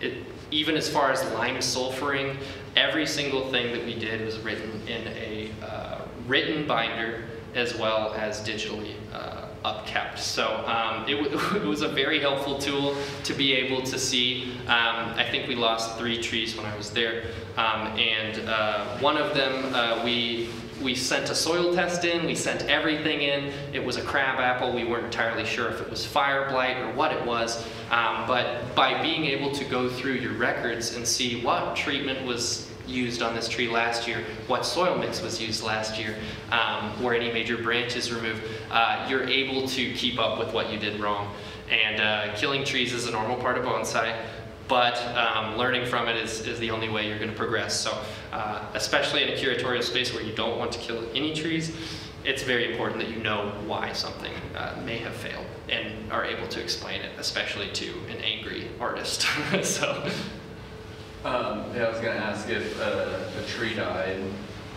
it, even as far as lime sulfuring, every single thing that we did was written in a uh, written binder as well as digitally uh, upkept. So um, it, it, was a very helpful tool to be able to see. Um, I think we lost three trees when I was there, um, and uh, one of them uh, we we sent a soil test in, we sent everything in. It was a crab apple. We weren't entirely sure if it was fire blight or what it was. Um, but by being able to go through your records and see what treatment was used on this tree last year, what soil mix was used last year, um, were any major branches removed, uh, you're able to keep up with what you did wrong. And uh, killing trees is a normal part of bonsai but um, learning from it is, is the only way you're going to progress. So, uh, especially in a curatorial space where you don't want to kill any trees, it's very important that you know why something uh, may have failed and are able to explain it, especially to an angry artist. so, Um, yeah, I was gonna ask if uh, a tree died,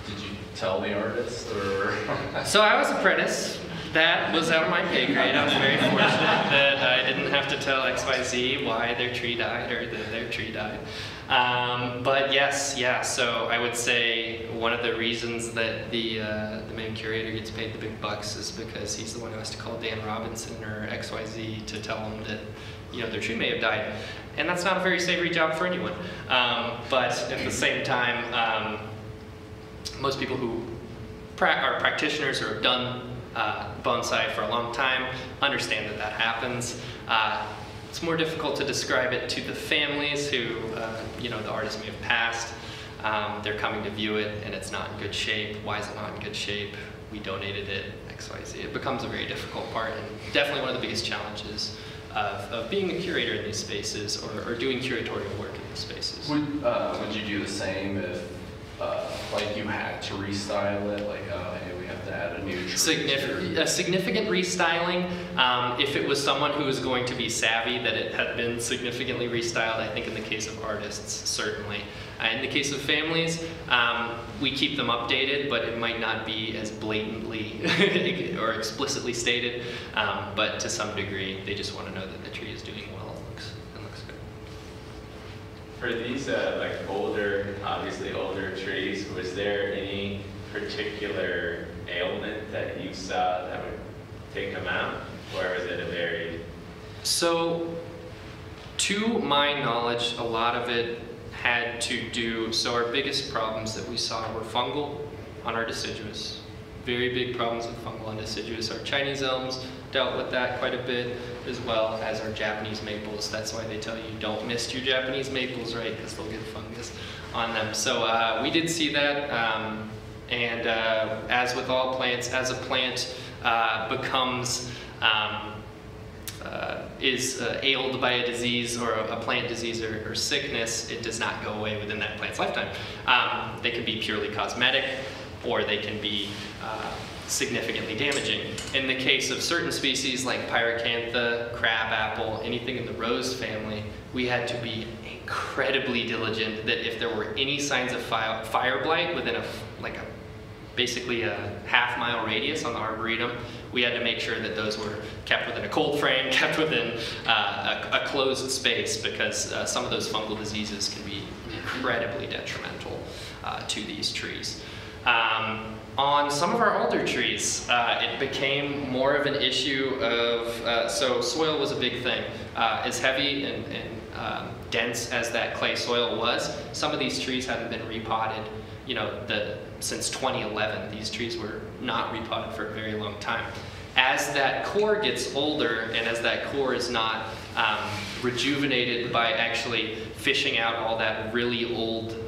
did you tell the artist or? so I was apprentice. That was out of my pay grade. I was very fortunate that I didn't have to tell XYZ why their tree died or that their tree died. Um, but yes, yeah. So I would say one of the reasons that the uh, the main curator gets paid the big bucks is because he's the one who has to call Dan Robinson or XYZ to tell them that you know their tree may have died, and that's not a very savory job for anyone. Um, but at the same time, um, most people who pra are practitioners or have done uh, bonsai for a long time understand that that happens. Uh, it's more difficult to describe it to the families who, uh, you know, the artist may have passed. Um, they're coming to view it and it's not in good shape. Why is it not in good shape? We donated it, X, Y, Z. It becomes a very difficult part and definitely one of the biggest challenges of, of being a curator in these spaces or, or doing curatorial work in these spaces. Would, uh, would you do the same if, uh, like you had to restyle it, like, oh, hey, we have to add a new? Significant, a significant restyling. Um, if it was someone who was going to be savvy that it had been significantly restyled, I think in the case of artists, certainly. Uh, in the case of families, um, we keep them updated, but it might not be as blatantly or explicitly stated. Um, but to some degree, they just want to know that the tree is doing well and looks, and looks good. For these, uh, like older, obviously older trees, was there any particular ailment that you saw that would take them out? Or was it a very, So, to my knowledge, a lot of it had to do, so our biggest problems that we saw were fungal on our deciduous. Very big problems with fungal on deciduous. Our Chinese elms dealt with that quite a bit, as well as our Japanese maples. That's why they tell you don't mist your Japanese maples, right? Because they'll get fungus on them. So uh, we did see that. Um, and uh, as with all plants, as a plant uh, becomes um, uh, is uh, ailed by a disease or a, a plant disease or, or sickness, it does not go away within that plant's lifetime. Um, they can be purely cosmetic or they can be uh, significantly damaging. In the case of certain species like pyracantha, crabapple, anything in the rose family, we had to be incredibly diligent that if there were any signs of fire, fire blight within a like a basically a half mile radius on the arboretum, we had to make sure that those were kept within a cold frame, kept within uh, a, a closed space, because uh, some of those fungal diseases can be incredibly detrimental uh, to these trees. Um, on some of our older trees, uh, it became more of an issue of, uh, so soil was a big thing. Uh, as heavy and, and um, dense as that clay soil was, some of these trees hadn't been repotted you know, the, since 2011. These trees were not repotted for a very long time. As that core gets older and as that core is not um, rejuvenated by actually fishing out all that really old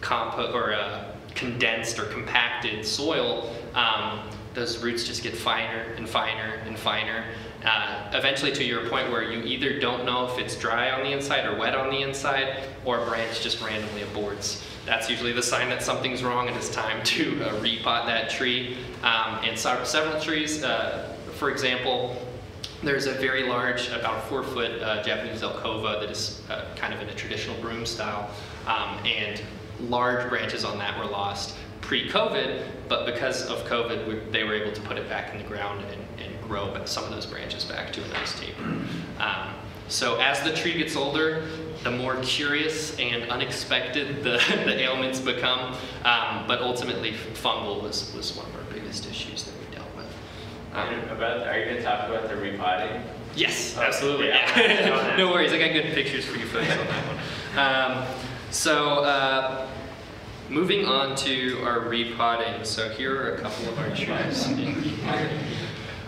compo or uh, condensed or compacted soil, um, those roots just get finer and finer and finer. Uh, eventually to your point where you either don't know if it's dry on the inside or wet on the inside, or a branch just randomly aborts. That's usually the sign that something's wrong and it's time to uh, repot that tree. Um, and so, several trees, uh, for example, there's a very large, about four foot uh, Japanese Zelkova that is uh, kind of in a traditional broom style, um, and large branches on that were lost pre-COVID, but because of COVID, we, they were able to put it back in the ground and, and grow some of those branches back to a nice taper. Um, so as the tree gets older, the more curious and unexpected the, the ailments become, um, but ultimately fungal was, was one of our biggest issues that we dealt with. Um, about, are you gonna talk about the repotting? Yes, Oh, absolutely. yeah. No worries, I got good pictures for you folks on that one. Um, so, uh, moving on to our repotting. So here are a couple of our trees in repotting.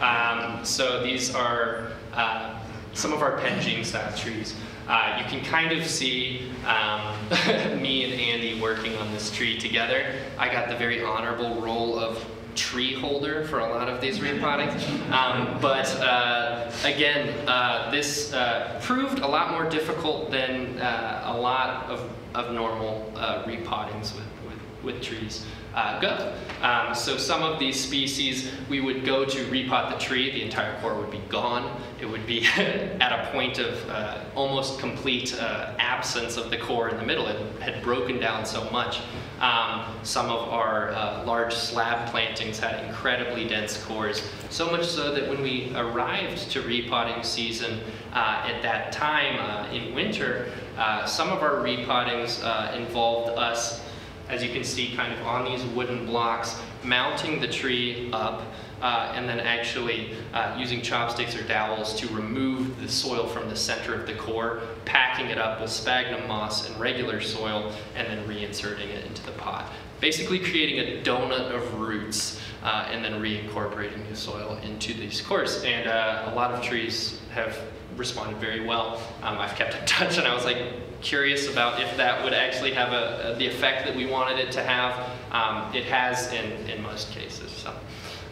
Um, so these are uh, some of our Penjing style trees. Uh, you can kind of see um, me and Andy working on this tree together. I got the very honorable role of tree holder for a lot of these repottings. Um, but uh, again, uh, this uh, proved a lot more difficult than uh, a lot of, of normal uh, repottings with, with, with trees uh, go. Um, so some of these species, we would go to repot the tree, the entire core would be gone. It would be at a point of uh, almost complete uh, absence of the core in the middle. It had broken down so much. Um, some of our uh, large slab plantings had incredibly dense cores, so much so that when we arrived to repotting season uh, at that time uh, in winter, some of our repottings involved us as you can see kind of on these wooden blocks, mounting the tree up, uh, and then actually uh, using chopsticks or dowels to remove the soil from the center of the core, packing it up with sphagnum moss and regular soil, and then reinserting it into the pot. Basically creating a donut of roots uh, and then reincorporating the soil into these cores. And uh, a lot of trees have responded very well. Um, I've kept in touch, and I was like curious about if that would actually have a, a- the effect that we wanted it to have. Um, it has in, in most cases. So,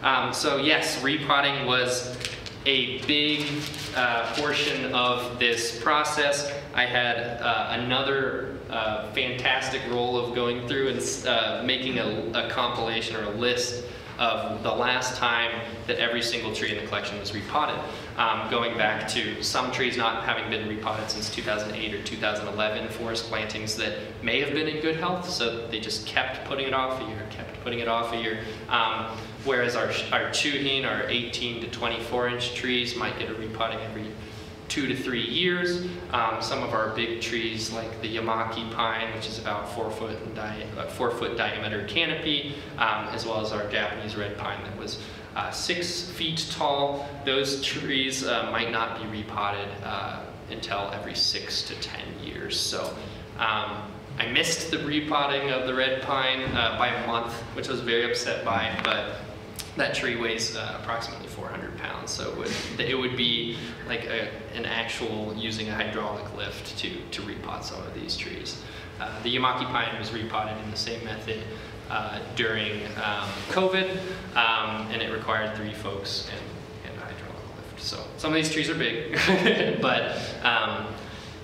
um, so yes, repotting was a big uh, portion of this process. I had uh, another uh, fantastic role of going through and uh, making a, a compilation or a list of the last time that every single tree in the collection was repotted. Um, going back to some trees not having been repotted since 2008 or 2011, forest plantings that may have been in good health, so they just kept putting it off a year, kept putting it off a year. Um, whereas our, our chuhin, our 18 to 24 inch trees might get a repotting every two to three years. Um, some of our big trees, like the Yamaki pine, which is about four foot uh, four foot diameter canopy, um, as well as our Japanese red pine that was uh, six feet tall. Those trees uh, might not be repotted uh, until every six to ten years. So. Um, I missed the repotting of the red pine uh, by a month, which I was very upset by, but that tree weighs uh, approximately 400 pounds, so it would, it would be like a, an actual using a hydraulic lift to, to repot some of these trees. Uh, the Yamaki pine was repotted in the same method uh, during um, COVID, um, and it required three folks and, and a hydraulic lift. So some of these trees are big, but um,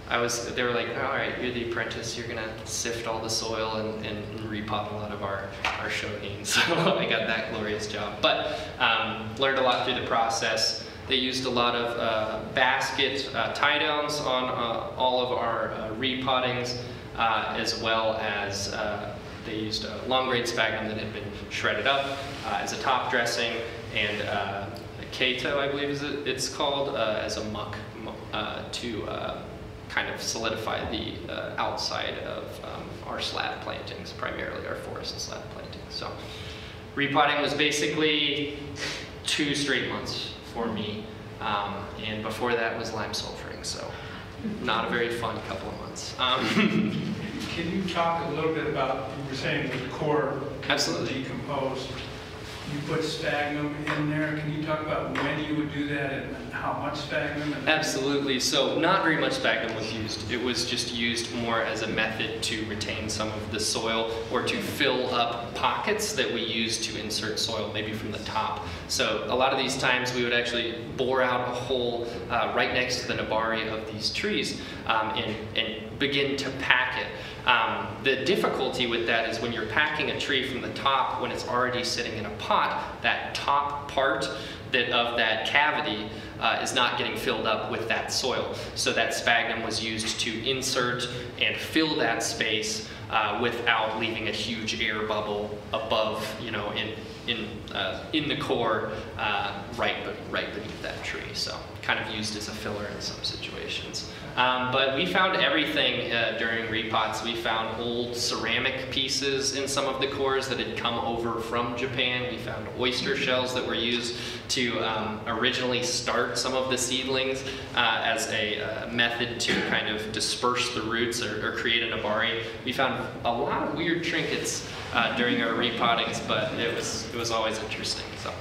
I was, they were like, all right, you're the apprentice, you're gonna sift all the soil and, and, repot a lot of our, our shohin. So I got that glorious job. But um, learned a lot through the process. They used a lot of uh, basket uh, tie downs on uh, all of our uh, repottings, uh, as well as uh, they used a long grain sphagnum that had been shredded up uh, as a top dressing, and uh, keto, I believe it's called, as a muck to kind of solidify the uh, outside of um, our slab plantings, primarily our forest slab plantings. So repotting was basically two straight months for me, um, and before that was lime sulfuring, so not a very fun couple of months. Um, Can you talk a little bit about, you were saying the core Absolutely. decomposed. You put sphagnum in there. Can you talk about when you would do that and how much sphagnum? Absolutely. So not very much sphagnum was used. It was just used more as a method to retain some of the soil or to fill up pockets that we use to insert soil, maybe from the top. So a lot of these times we would actually bore out a hole uh, right next to the nebari of these trees um, and, and begin to pack it. Um, the difficulty with that is when you're packing a tree from the top, when it's already sitting in a pot, that top part that of that cavity uh, is not getting filled up with that soil. So that sphagnum was used to insert and fill that space uh, without leaving a huge air bubble above, you know, in in uh, in the core, uh, right right beneath that tree. So kind of used as a filler in some situations. Um, but we found everything uh, during repots. We found old ceramic pieces in some of the cores that had come over from Japan. We found oyster shells that were used to um, originally start some of the seedlings uh, as a uh, method to kind of disperse the roots or, or create a nebari. We found a lot of weird trinkets uh, during our repottings, but it was it was always interesting. So.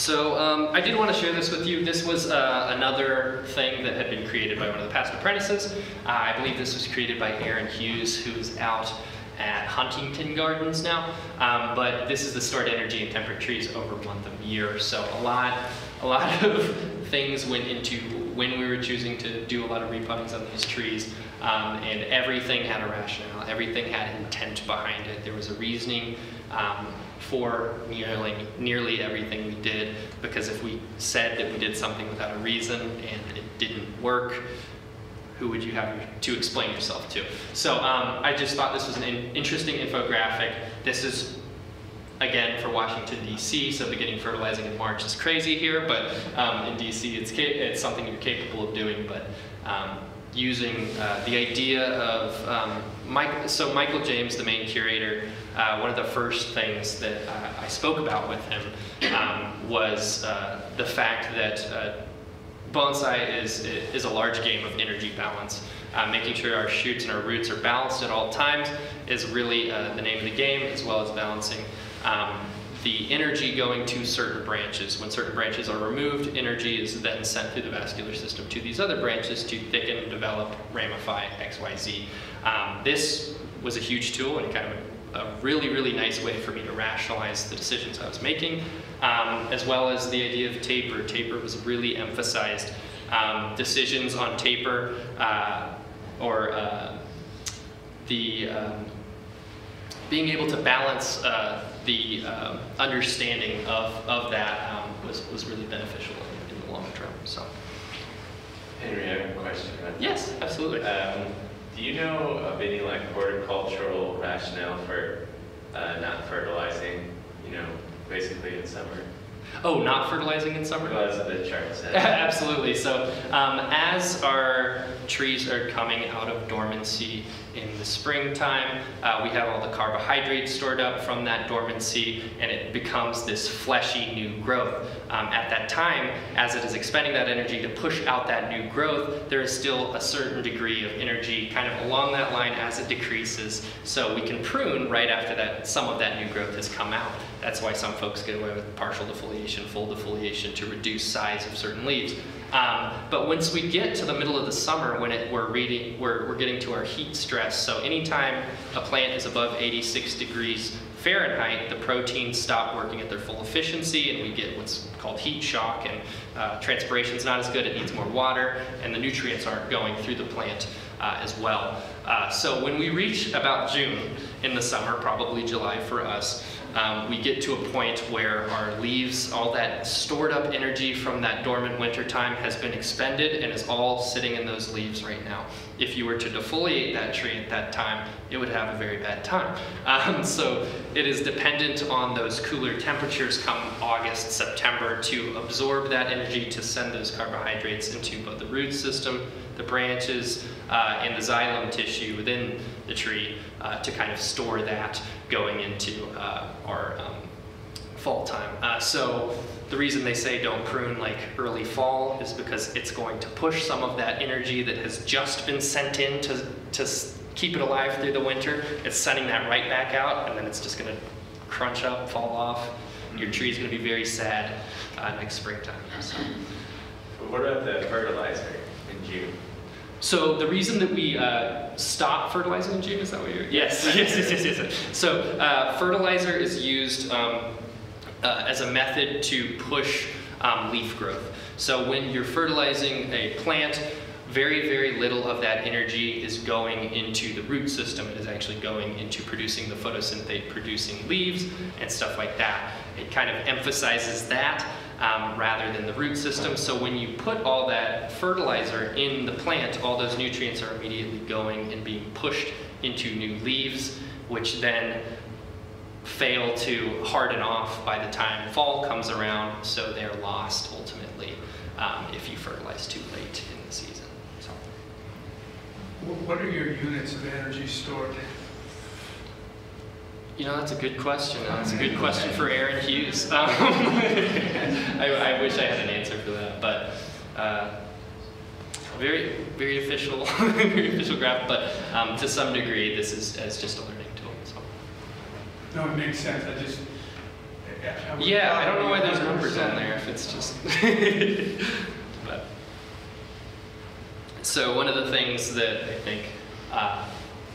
So um, I did want to share this with you. This was uh, another thing that had been created by one of the past apprentices. Uh, I believe this was created by Aaron Hughes, who's out at Huntington Gardens now. Um, but this is the stored energy in temperate trees over a month of year. So a lot, a lot of things went into when we were choosing to do a lot of repottings on these trees. Um, and everything had a rationale. Everything had intent behind it. There was a reasoning. Um, for nearly, nearly everything we did because if we said that we did something without a reason and it didn't work, who would you have to explain yourself to? So um, I just thought this was an in- interesting infographic. This is again for Washington D.C. So beginning fertilizing in March is crazy here, but um, in D.C. it's it's something you're capable of doing. But um, using uh, the idea of um, Mike, so Michael James, the main curator, uh, one of the first things that uh, I spoke about with him um, was uh, the fact that uh, bonsai is is a large game of energy balance. Uh, making sure our shoots and our roots are balanced at all times is really uh, the name of the game, as well as balancing um, the energy going to certain branches. When certain branches are removed, energy is then sent through the vascular system to these other branches to thicken, develop, ramify, XYZ. Um, this was a huge tool and kind of a, really, really nice way for me to rationalize the decisions I was making, um, as well as the idea of taper. Taper was really emphasized. Um, decisions on taper uh, or uh, the um, being able to balance uh, the um, understanding of, of that um, was, was really beneficial in, in the long term. So, Henry, I have a question. yes, absolutely. Um, do you know of any like horticultural rationale for uh, not fertilizing, you know, basically in summer? Oh, not fertilizing in summer? Well, that's what the chart said. Absolutely. So, um, as our trees are coming out of dormancy in the springtime, uh, we have all the carbohydrates stored up from that dormancy, and it becomes this fleshy new growth. Um, at that time, as it is expending that energy to push out that new growth, there is still a certain degree of energy kind of along that line as it decreases. So we can prune right after that some of that new growth has come out. That's why some folks get away with partial defoliation, full defoliation to reduce size of certain leaves. Um, but once we get to the middle of the summer, when it, we're, reading, we're, we're getting to our heat stress, so anytime a plant is above 86 degrees Fahrenheit, the proteins stop working at their full efficiency, and we get what's called heat shock, and uh, transpiration is not as good, it needs more water, and the nutrients aren't going through the plant uh, as well. Uh, so when we reach about June in the summer, probably July for us, um, we get to a point where our leaves, all that stored up energy from that dormant winter time has been expended and is all sitting in those leaves right now. If you were to defoliate that tree at that time, it would have a very bad time. Um, so it is dependent on those cooler temperatures come August, September to absorb that energy to send those carbohydrates into both the root system, the branches, uh, and the xylem tissue within the tree uh, to kind of store that going into uh, our um, fall time. Uh, so the reason they say don't prune like early fall is because it's going to push some of that energy that has just been sent in to, to keep it alive through the winter. It's sending that right back out, and then it's just going to crunch up, fall off. Your tree's going to be very sad uh, next springtime. So. What about the fertilizer in June? So the reason that we uh, stop fertilizing in June is that what you're? Yes, yes, yes, yes, yes. So uh, fertilizer is used um, uh, as a method to push um, leaf growth. So when you're fertilizing a plant, very, very little of that energy is going into the root system. It is actually going into producing the photosynthate producing leaves and stuff like that. It kind of emphasizes that um, rather than the root system. So when you put all that fertilizer in the plant, all those nutrients are immediately going and being pushed into new leaves, which then fail to harden off by the time fall comes around, so they're lost ultimately um, if you fertilize too late in the season. So. What are your units of energy stored? You know, that's a good question. That's a good question for Aaron Hughes. Um, I, I wish I had an answer for that, but uh, very, very official, very official graph. But um, to some degree, this is as just a learning tool. So. No, it makes sense, I just. I Yeah, I don't know why there's numbers on there if it's just. but so one of the things that I think uh,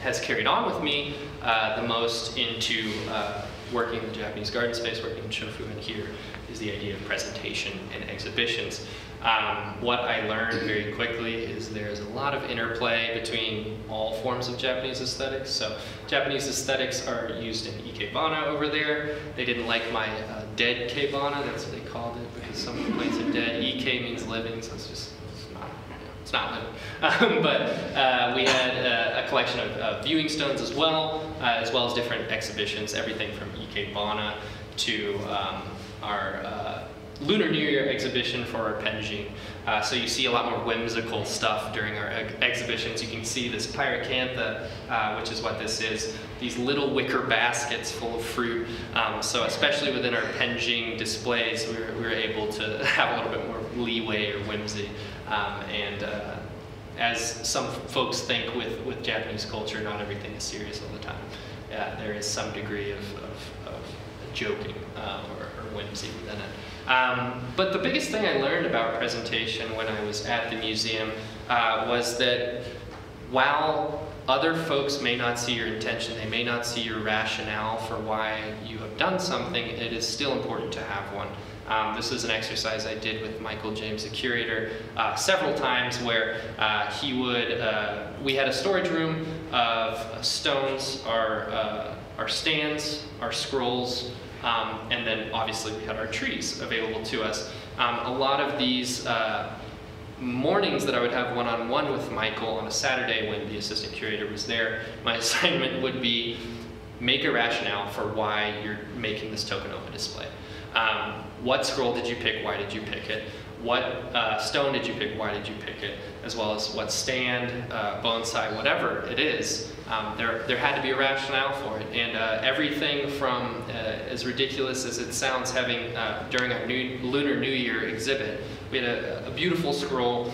has carried on with me uh, the most into uh, working in the Japanese garden space, working in Shofuso here, is the idea of presentation and exhibitions. Um, what I learned very quickly is there's a lot of interplay between all forms of Japanese aesthetics. So Japanese aesthetics are used in Ikebana over there. They didn't like my uh, dead Keibana, that's what they called it, because some of the plants are dead. Ike means living, so it's just it's not, you know, it's not living. Um, but uh, we had uh, a collection of uh, viewing stones as well, uh, as well as different exhibitions, everything from Ikebana to um, our uh, Lunar New Year exhibition for our Penjing. Uh, so you see a lot more whimsical stuff during our ex- exhibitions. You can see this pyracantha, uh, which is what this is, these little wicker baskets full of fruit. Um, so especially within our Penjing displays, we were, we were able to have a little bit more leeway or whimsy. Um, and uh, as some folks think with, with Japanese culture, not everything is serious all the time. Yeah, there is some degree of, of, of joking uh, or, or whimsy within it. Um, but the biggest thing I learned about presentation when I was at the museum uh, was that while other folks may not see your intention, they may not see your rationale for why you have done something, it is still important to have one. Um, this is an exercise I did with Michael James, the curator, uh, several times where uh, he would, uh, we had a storage room of stones, our, uh, our stands, our scrolls, um, and then obviously we had our trees available to us. Um, a lot of these uh, mornings that I would have one-on-one with Michael on a Saturday when the assistant curator was there, my assignment would be make a rationale for why you're making this tokonoma display. Um, what scroll did you pick? Why did you pick it? What uh, stone did you pick? Why did you pick it? As well as what stand, uh, bonsai, whatever it is. Um, there, there had to be a rationale for it. And uh, everything from, uh, as ridiculous as it sounds, having uh, during our new, Lunar New Year exhibit, we had a, a beautiful scroll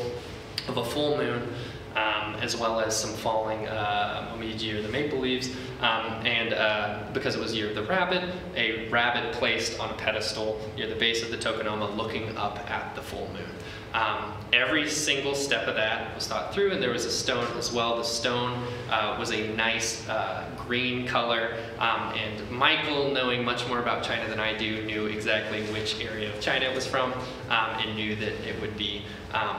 of a full moon um, as well as some falling uh, or the maple leaves. Um, and uh, because it was Year of the Rabbit, a rabbit placed on a pedestal near the base of the tokonoma looking up at the full moon. Um, every single step of that was thought through, and there was a stone as well. The stone uh, was a nice uh, green color, um, and Michael, knowing much more about China than I do, knew exactly which area of China it was from, um, and knew that it would be um,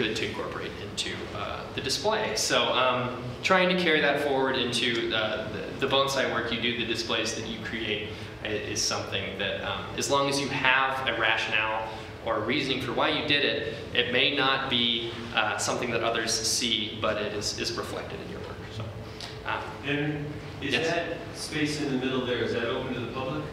good to incorporate into uh, the display. So um, trying to carry that forward into uh, the, the bonsai work you do, the displays that you create, is something that um, as long as you have a rationale or reasoning for why you did it, it may not be uh, something that others see, but it is, is reflected in your work. So, um, And is Yes. that space in the middle there, is that open to the public?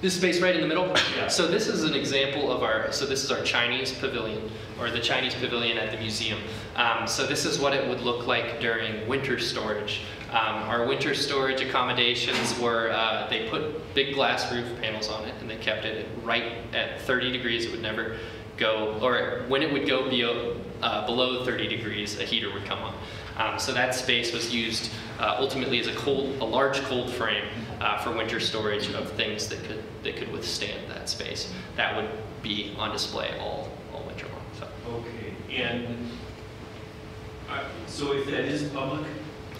This space right in the middle? Yeah. So this is an example of our, so this is our Chinese pavilion, or the Chinese pavilion at the museum. Um, so this is what it would look like during winter storage. Um, our winter storage accommodations were, uh, they put big glass roof panels on it, and they kept it right at 30 degrees. It would never go, or when it would go below, uh, below 30 degrees, a heater would come on. Um, so that space was used uh, ultimately as a cold, a large cold frame uh, for winter storage of things that could that could withstand that space. That would be on display all all winter long. So Okay, and, uh, so if that is public?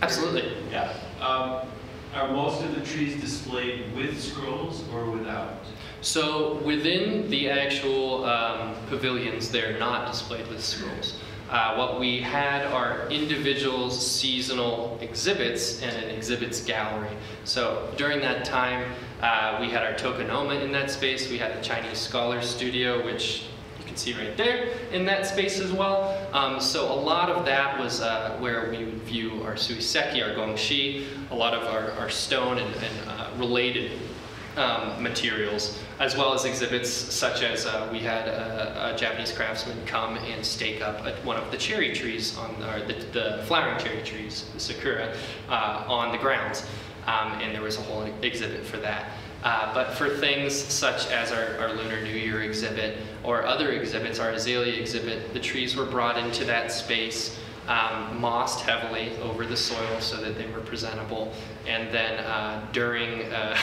absolutely. Yeah. Um, Are most of the trees displayed with scrolls or without? So within the actual um, pavilions, they're not displayed with scrolls. Uh, what we had are individual seasonal exhibits and an exhibits gallery. So during that time, uh, we had our tokonoma in that space. We had the Chinese scholar studio, which you can see right there in that space as well. Um, so a lot of that was uh, where we would view our suiseki, our gongshi, a lot of our, our stone and, and uh, related um, materials, as well as exhibits such as uh, we had a, a Japanese craftsman come and stake up at one of the cherry trees on or the, the flowering cherry trees, the sakura, uh, on the grounds, um, and there was a whole exhibit for that. Uh, but for things such as our, our Lunar New Year exhibit or other exhibits, our azalea exhibit, the trees were brought into that space um, mossed heavily over the soil so that they were presentable. And then uh, during, uh,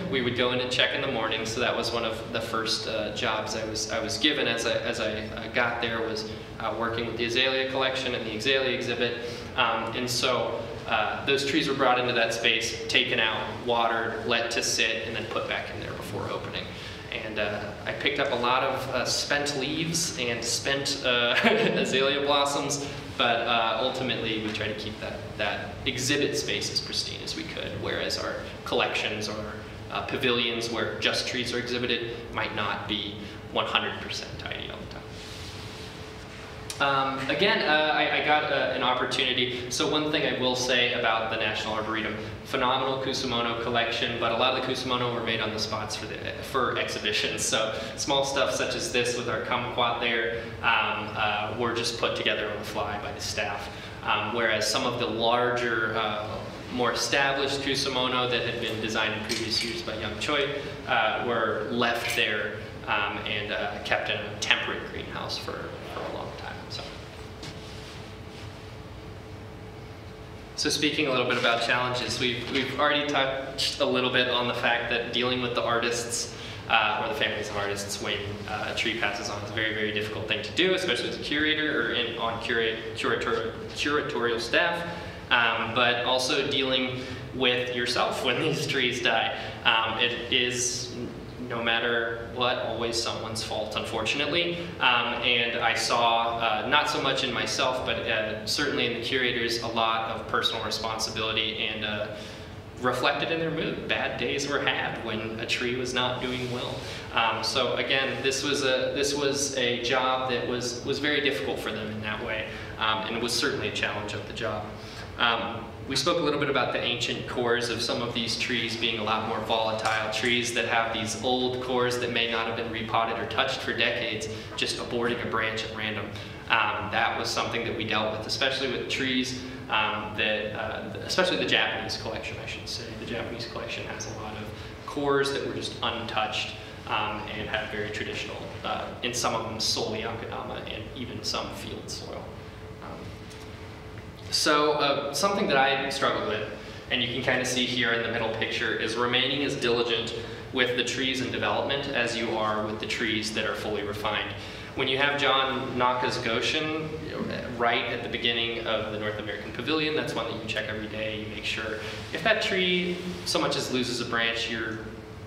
we would go in and check in the morning. So that was one of the first uh, jobs I was I was given as I, as I uh, got there was uh, working with the azalea collection and the azalea exhibit. Um, and so uh, those trees were brought into that space, taken out, watered, let to sit, and then put back in there before opening. And uh, I picked up a lot of uh, spent leaves and spent uh, azalea blossoms, but uh, ultimately we try to keep that, that exhibit space as pristine as we could, whereas our collections or uh, pavilions where just trees are exhibited might not be 100% tidy all the time. Um, again, uh, I, I got uh, an opportunity. So one thing I will say about the National Arboretum, phenomenal Kusamono collection, but a lot of the Kusamono were made on the spots for the for exhibitions. So small stuff such as this with our kumquat there um, uh, were just put together on the fly by the staff. Um, whereas some of the larger, uh, more established Kusamono that had been designed in previous years by Young Choi uh, were left there um, and uh, kept in a temperate greenhouse for, for a long time. So. So speaking a little bit about challenges, we've, we've already touched a little bit on the fact that dealing with the artists uh, or the families of artists when uh, a tree passes on is a very, very difficult thing to do, especially as a curator or in, on curate, curator, curatorial staff, um, but also dealing with yourself when these trees die. Um, it is no matter what, always someone's fault, unfortunately. Um, and I saw, uh, not so much in myself, but uh, certainly in the curators, a lot of personal responsibility and uh, reflected in their mood. Bad days were had when a tree was not doing well. Um, so again, this was a this was a job that was was very difficult for them in that way, um, and it was certainly a challenge of the job. Um, we spoke a little bit about the ancient cores of some of these trees being a lot more volatile. Trees that have these old cores that may not have been repotted or touched for decades, just aborting a branch at random. Um, that was something that we dealt with, especially with trees um, that, uh, especially the Japanese collection, I should say. The Japanese collection has a lot of cores that were just untouched um, and had very traditional, uh, in some of them solely akadama and even some field soil. So uh, something that I struggled with, and you can kind of see here in the middle picture, is remaining as diligent with the trees in development as you are with the trees that are fully refined. When you have John Naka's Goshin right at the beginning of the North American Pavilion, that's one that you check every day. You make sure if that tree so much as loses a branch, you're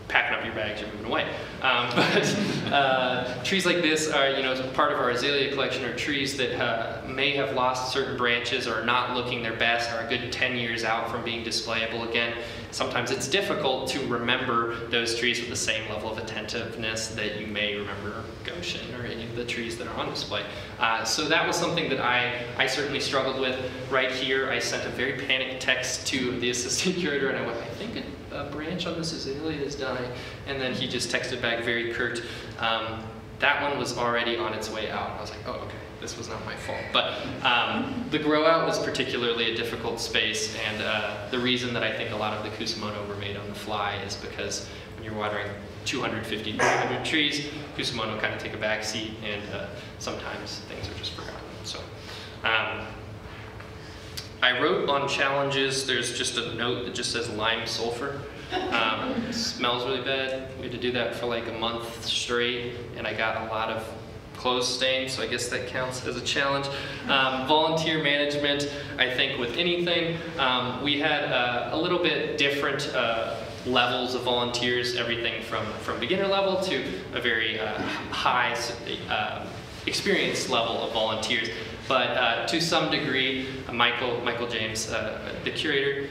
packing up your bags, you're moving away. Um, but uh, trees like this are, you know, part of our azalea collection are trees that uh, may have lost certain branches or are not looking their best, are a good 10 years out from being displayable again. Sometimes it's difficult to remember those trees with the same level of attentiveness that you may remember Goshin or any of the trees that are on display. Uh, so that was something that I, I certainly struggled with. Right here, I sent a very panicked text to the assistant curator and I went, a branch on this azalea is dying. And then he just texted back very curt, um, that one was already on its way out. I was like, oh, okay, this was not my fault. But um, the grow out was particularly a difficult space, and uh, the reason that I think a lot of the Kusamono were made on the fly is because when you're watering 250, 300 trees, Kusamono kind of take a back seat, and uh, sometimes things are just forgotten. So. Um, I wrote on challenges, there's just a note that just says lime sulfur. Um, smells really bad. We had to do that for like a month straight, and I got a lot of clothes stains, so I guess that counts as a challenge. Um, volunteer management, I think with anything, um, we had a little bit different uh, levels of volunteers, everything from, from beginner level to a very uh, high uh, experience level of volunteers. But uh, to some degree, Michael, Michael James, uh, the curator,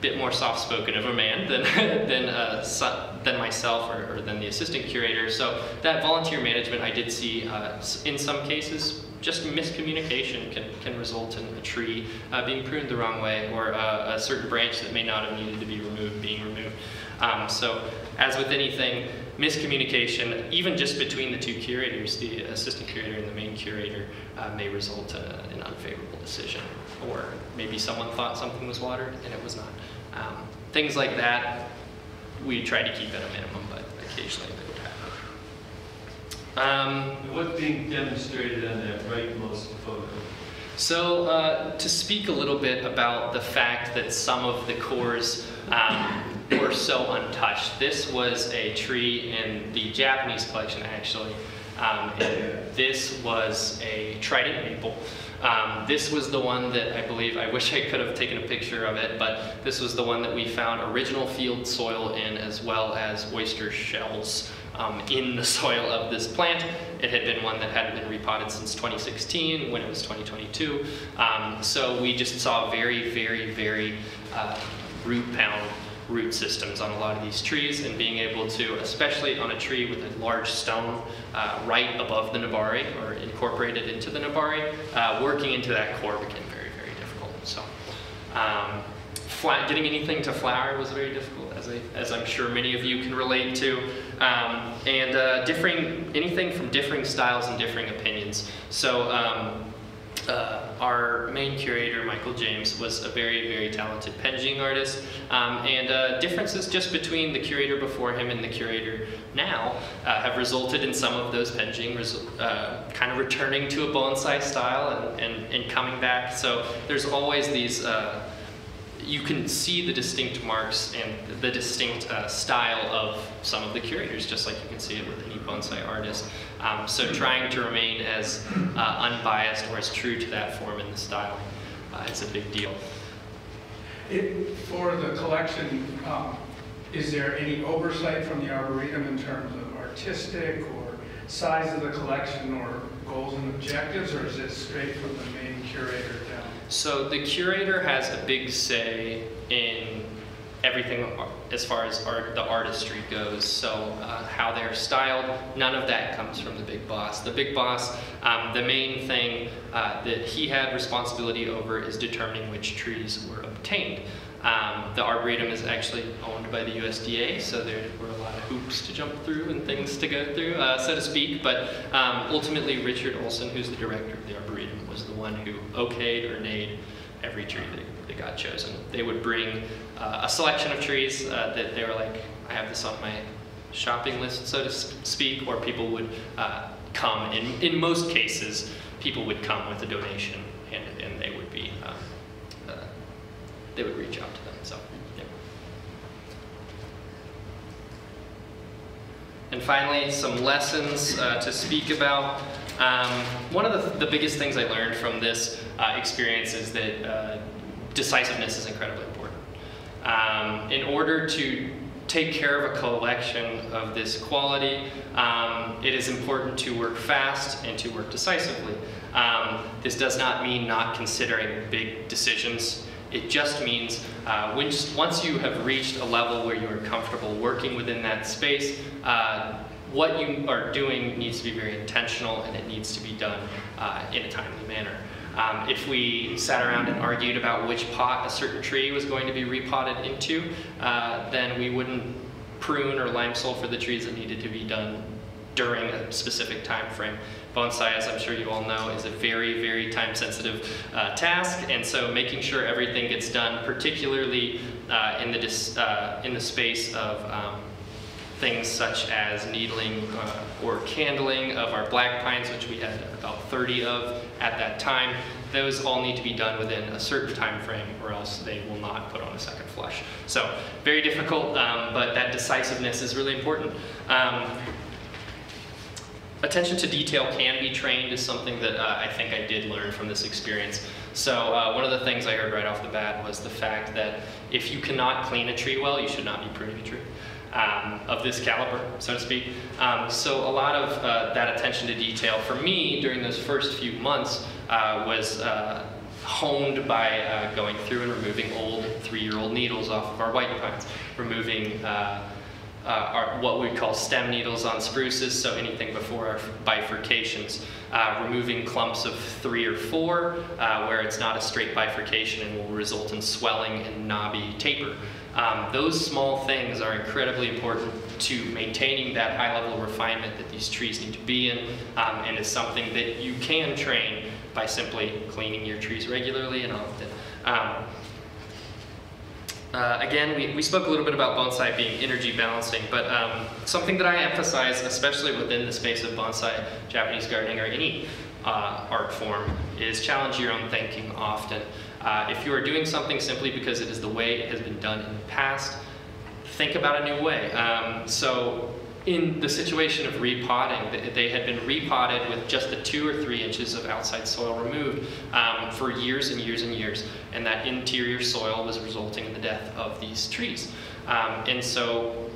bit more soft-spoken of a man than, than, uh, than myself or, or, than the assistant curator. So that volunteer management I did see uh, in some cases, just miscommunication can, can result in a tree uh, being pruned the wrong way or uh, a certain branch that may not have needed to be removed being removed. Um, so as with anything, miscommunication, even just between the two curators, the assistant curator and the main curator, uh, may result in an unfavorable decision. Or maybe someone thought something was watered and it was not. Um, things like that, we try to keep at a minimum, but occasionally they would happen. Um, What's being demonstrated on that rightmost photo? So uh, to speak a little bit about the fact that some of the cores um, were so untouched. This was a tree in the Japanese collection, actually. Um, and this was a trident maple. Um, this was the one that I believe, I wish I could have taken a picture of it, but this was the one that we found original field soil in as well as oyster shells um, in the soil of this plant. It had been one that hadn't been repotted since 2016 when it was 2022. Um, so we just saw very, very, very uh, root pound root systems on a lot of these trees and being able to, especially on a tree with a large stone uh, right above the nebari or incorporated into the nebari, uh, working into that core became very, very difficult. So um, getting anything to flower was very difficult, as, I, as I'm sure many of you can relate to. Um, and uh, differing, anything from differing styles and differing opinions. So um, uh, our main curator, Michael James, was a very, very talented penjing artist. Um, and uh, differences just between the curator before him and the curator now uh, have resulted in some of those penjing uh, kind of returning to a bonsai style and, and, and, coming back. So there's always these uh, you can see the distinct marks and the distinct uh, style of some of the curators, just like you can see it with any bonsai artist. Um, so trying to remain as uh, unbiased or as true to that form and the style uh, is a big deal. It, for the collection, um, is there any oversight from the Arboretum in terms of artistic or size of the collection or goals and objectives, or is it straight from the main curator? So the curator has a big say in everything as far as art, the artistry goes. So uh, how they're styled, none of that comes from the big boss. The big boss, um, the main thing uh, that he had responsibility over is determining which trees were obtained. Um, the Arboretum is actually owned by the USDA, so there were a lot of hoops to jump through and things to go through, uh, so to speak. But um, ultimately, Richard Olsen, who's the director of the Arboretum, was the one who okayed or nayed every tree that, that got chosen. They would bring uh, a selection of trees uh, that they were like, I have this on my shopping list, so to speak, or people would uh, come. In, in most cases, people would come with a donation and, and they would be uh, they would reach out to them. So, yeah. And finally, some lessons uh, to speak about. Um, one of the, the, biggest things I learned from this uh, experience is that uh, decisiveness is incredibly important. Um, in order to take care of a collection of this quality, um, it is important to work fast and to work decisively. Um, this does not mean not considering big decisions. It just means uh, once, you have reached a level where you're comfortable working within that space, uh, what you are doing needs to be very intentional and it needs to be done uh, in a timely manner. Um, if we sat around and argued about which pot a certain tree was going to be repotted into, uh, then we wouldn't prune or lime sulfur the trees that needed to be done during a specific time frame. Bonsai, as I'm sure you all know, is a very, very time-sensitive uh, task, and so making sure everything gets done, particularly uh, in, the uh, in the space of um, things such as needling uh, or candling of our black pines, which we had about 30 of at that time. Those all need to be done within a certain time frame or else they will not put on a second flush. So very difficult, um, but that decisiveness is really important. Um, attention to detail can be trained is something that uh, I think I did learn from this experience. So uh, one of the things I heard right off the bat was the fact that if you cannot clean a tree well, you should not be pruning a tree. Um, of this caliber, so to speak. Um, so a lot of uh, that attention to detail for me during those first few months uh, was uh, honed by uh, going through and removing old three-year-old needles off of our white pines, removing uh, are what we call stem needles on spruces, so anything before our bifurcations. Uh, removing clumps of three or four, uh, where it's not a straight bifurcation and will result in swelling and knobby taper. Um, those small things are incredibly important to maintaining that high level of refinement that these trees need to be in, um, and is something that you can train by simply cleaning your trees regularly and often. Um, uh, again, we, we spoke a little bit about bonsai being energy balancing, but um, something that I emphasize, especially within the space of bonsai, Japanese gardening, or any uh, art form, is challenge your own thinking often. Uh, if you are doing something simply because it is the way it has been done in the past, think about a new way. Um, so in the situation of repotting, they had been repotted with just the two or three inches of outside soil removed um, for years and years and years, and that interior soil was resulting in the death of these trees. Um, and so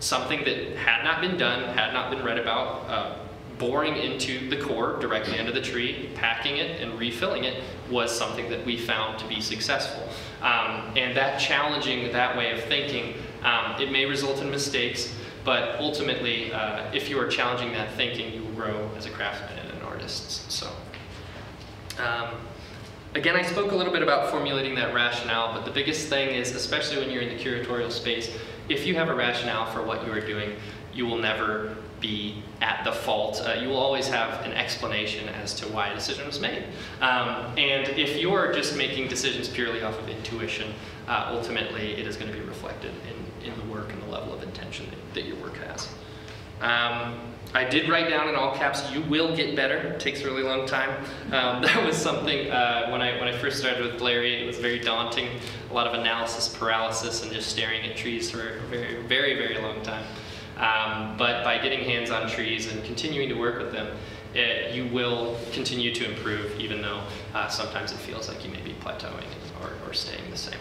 something that had not been done, had not been read about, uh, boring into the core directly under the tree, packing it and refilling it was something that we found to be successful. Um, and that challenging that way of thinking, um, it may result in mistakes, but ultimately, uh, if you are challenging that thinking, you will grow as a craftsman and an artist. So, um, again, I spoke a little bit about formulating that rationale, but the biggest thing is, especially when you're in the curatorial space, if you have a rationale for what you are doing, you will never be at the fault. Uh, you will always have an explanation as to why a decision was made. Um, and if you're just making decisions purely off of intuition, uh, ultimately it is going to be reflected in, in the work and the level of intention that, your work has. Um, I did write down in all caps, "You will get better." It takes a really long time. Um, that was something uh, when I when I first started with Larry. It was very daunting. A lot of analysis paralysis and just staring at trees for a very very very long time. Um, but by getting hands on trees and continuing to work with them, it, you will continue to improve, even though uh, sometimes it feels like you may be plateauing or, or staying the same.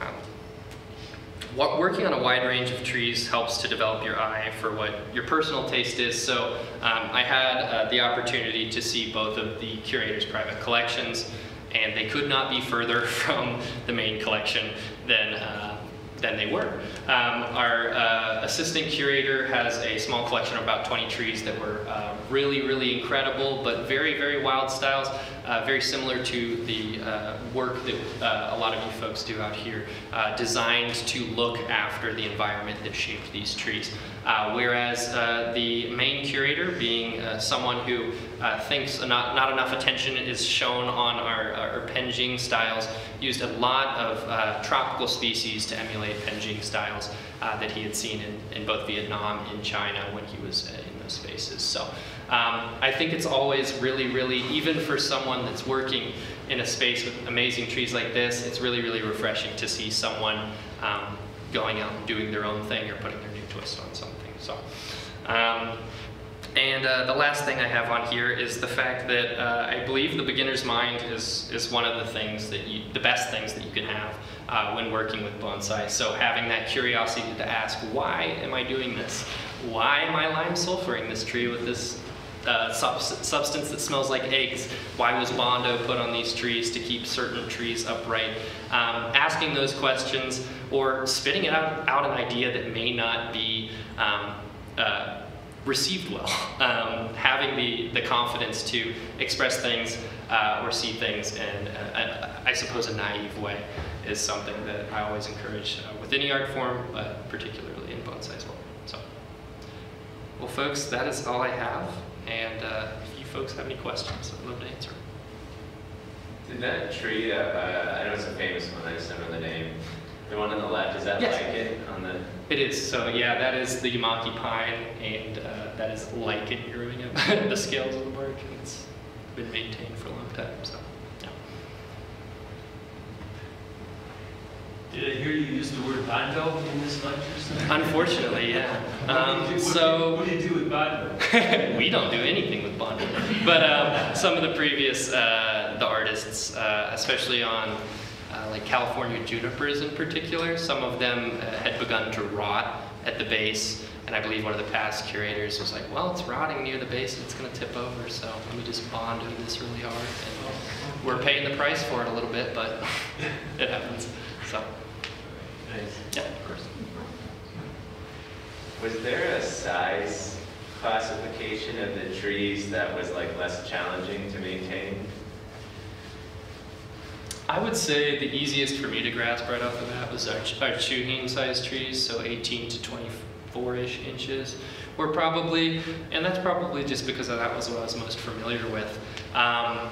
Um, Wa- Working on a wide range of trees helps to develop your eye for what your personal taste is. So um, I had uh, the opportunity to see both of the curator's private collections, and they could not be further from the main collection than uh, than they were. Um, our uh, assistant curator has a small collection of about 20 trees that were uh, really, really incredible, but very, very wild styles, uh, very similar to the uh, work that uh, a lot of you folks do out here, uh, designed to look after the environment that shaped these trees. Uh, whereas the main curator, being someone who thinks not, not enough attention is shown on our, our Penjing styles, used a lot of tropical species to emulate Penjing styles that he had seen in, in both Vietnam and China when he was in those spaces. So um, I think it's always really, really, even for someone that's working in a space with amazing trees like this, it's really, really refreshing to see someone um, going out and doing their own thing or putting their new twist on something. So. Um, and uh, the last thing I have on here is the fact that uh, I believe the beginner's mind is, is one of the things that you, the best things that you can have uh, when working with bonsai. So having that curiosity to ask, why am I doing this? Why am I lime sulfuring this tree with this uh, subs- substance that smells like eggs? Why was Bondo put on these trees to keep certain trees upright? Um, asking those questions or spitting out, out an idea that may not be um, uh, received well. Um, having the, the confidence to express things uh, or see things in, uh, I suppose, a naive way is something that I always encourage uh, with any art form, but particularly in bonsai as well. So, well, folks, that is all I have. And uh, if you folks have any questions, I'd love to answer. Did that tree, uh, uh, I know it's a famous one, I just don't know the name. The one on the left, is that Yes. like it on the? It is. So yeah, that is the Yamaki pine, and uh, that is lichen growing up the scales of the bark, and it's been maintained for a long time. So yeah. Did I hear you use the word bondo in this lecture? Unfortunately, yeah. What do you Um, do- what do you- so What do you do with bondo? we don't do anything with Bondo. But um, some of the previous, uh, the artists, uh, especially on uh, like California junipers in particular, some of them uh, had begun to rot at the base. And I believe one of the past curators was like, well, it's rotting near the base it's going to tip over, so let me just bond Bondo this really hard. And we're paying the price for it a little bit, but it happens. So, Nice. yeah, of course. Was there a size classification of the trees that was like less challenging to maintain? I would say the easiest for me to grasp right off the bat was our, our Chuhin sized trees, so 18 to 24-ish inches. Were probably, and that's probably just because that was what I was most familiar with. Um,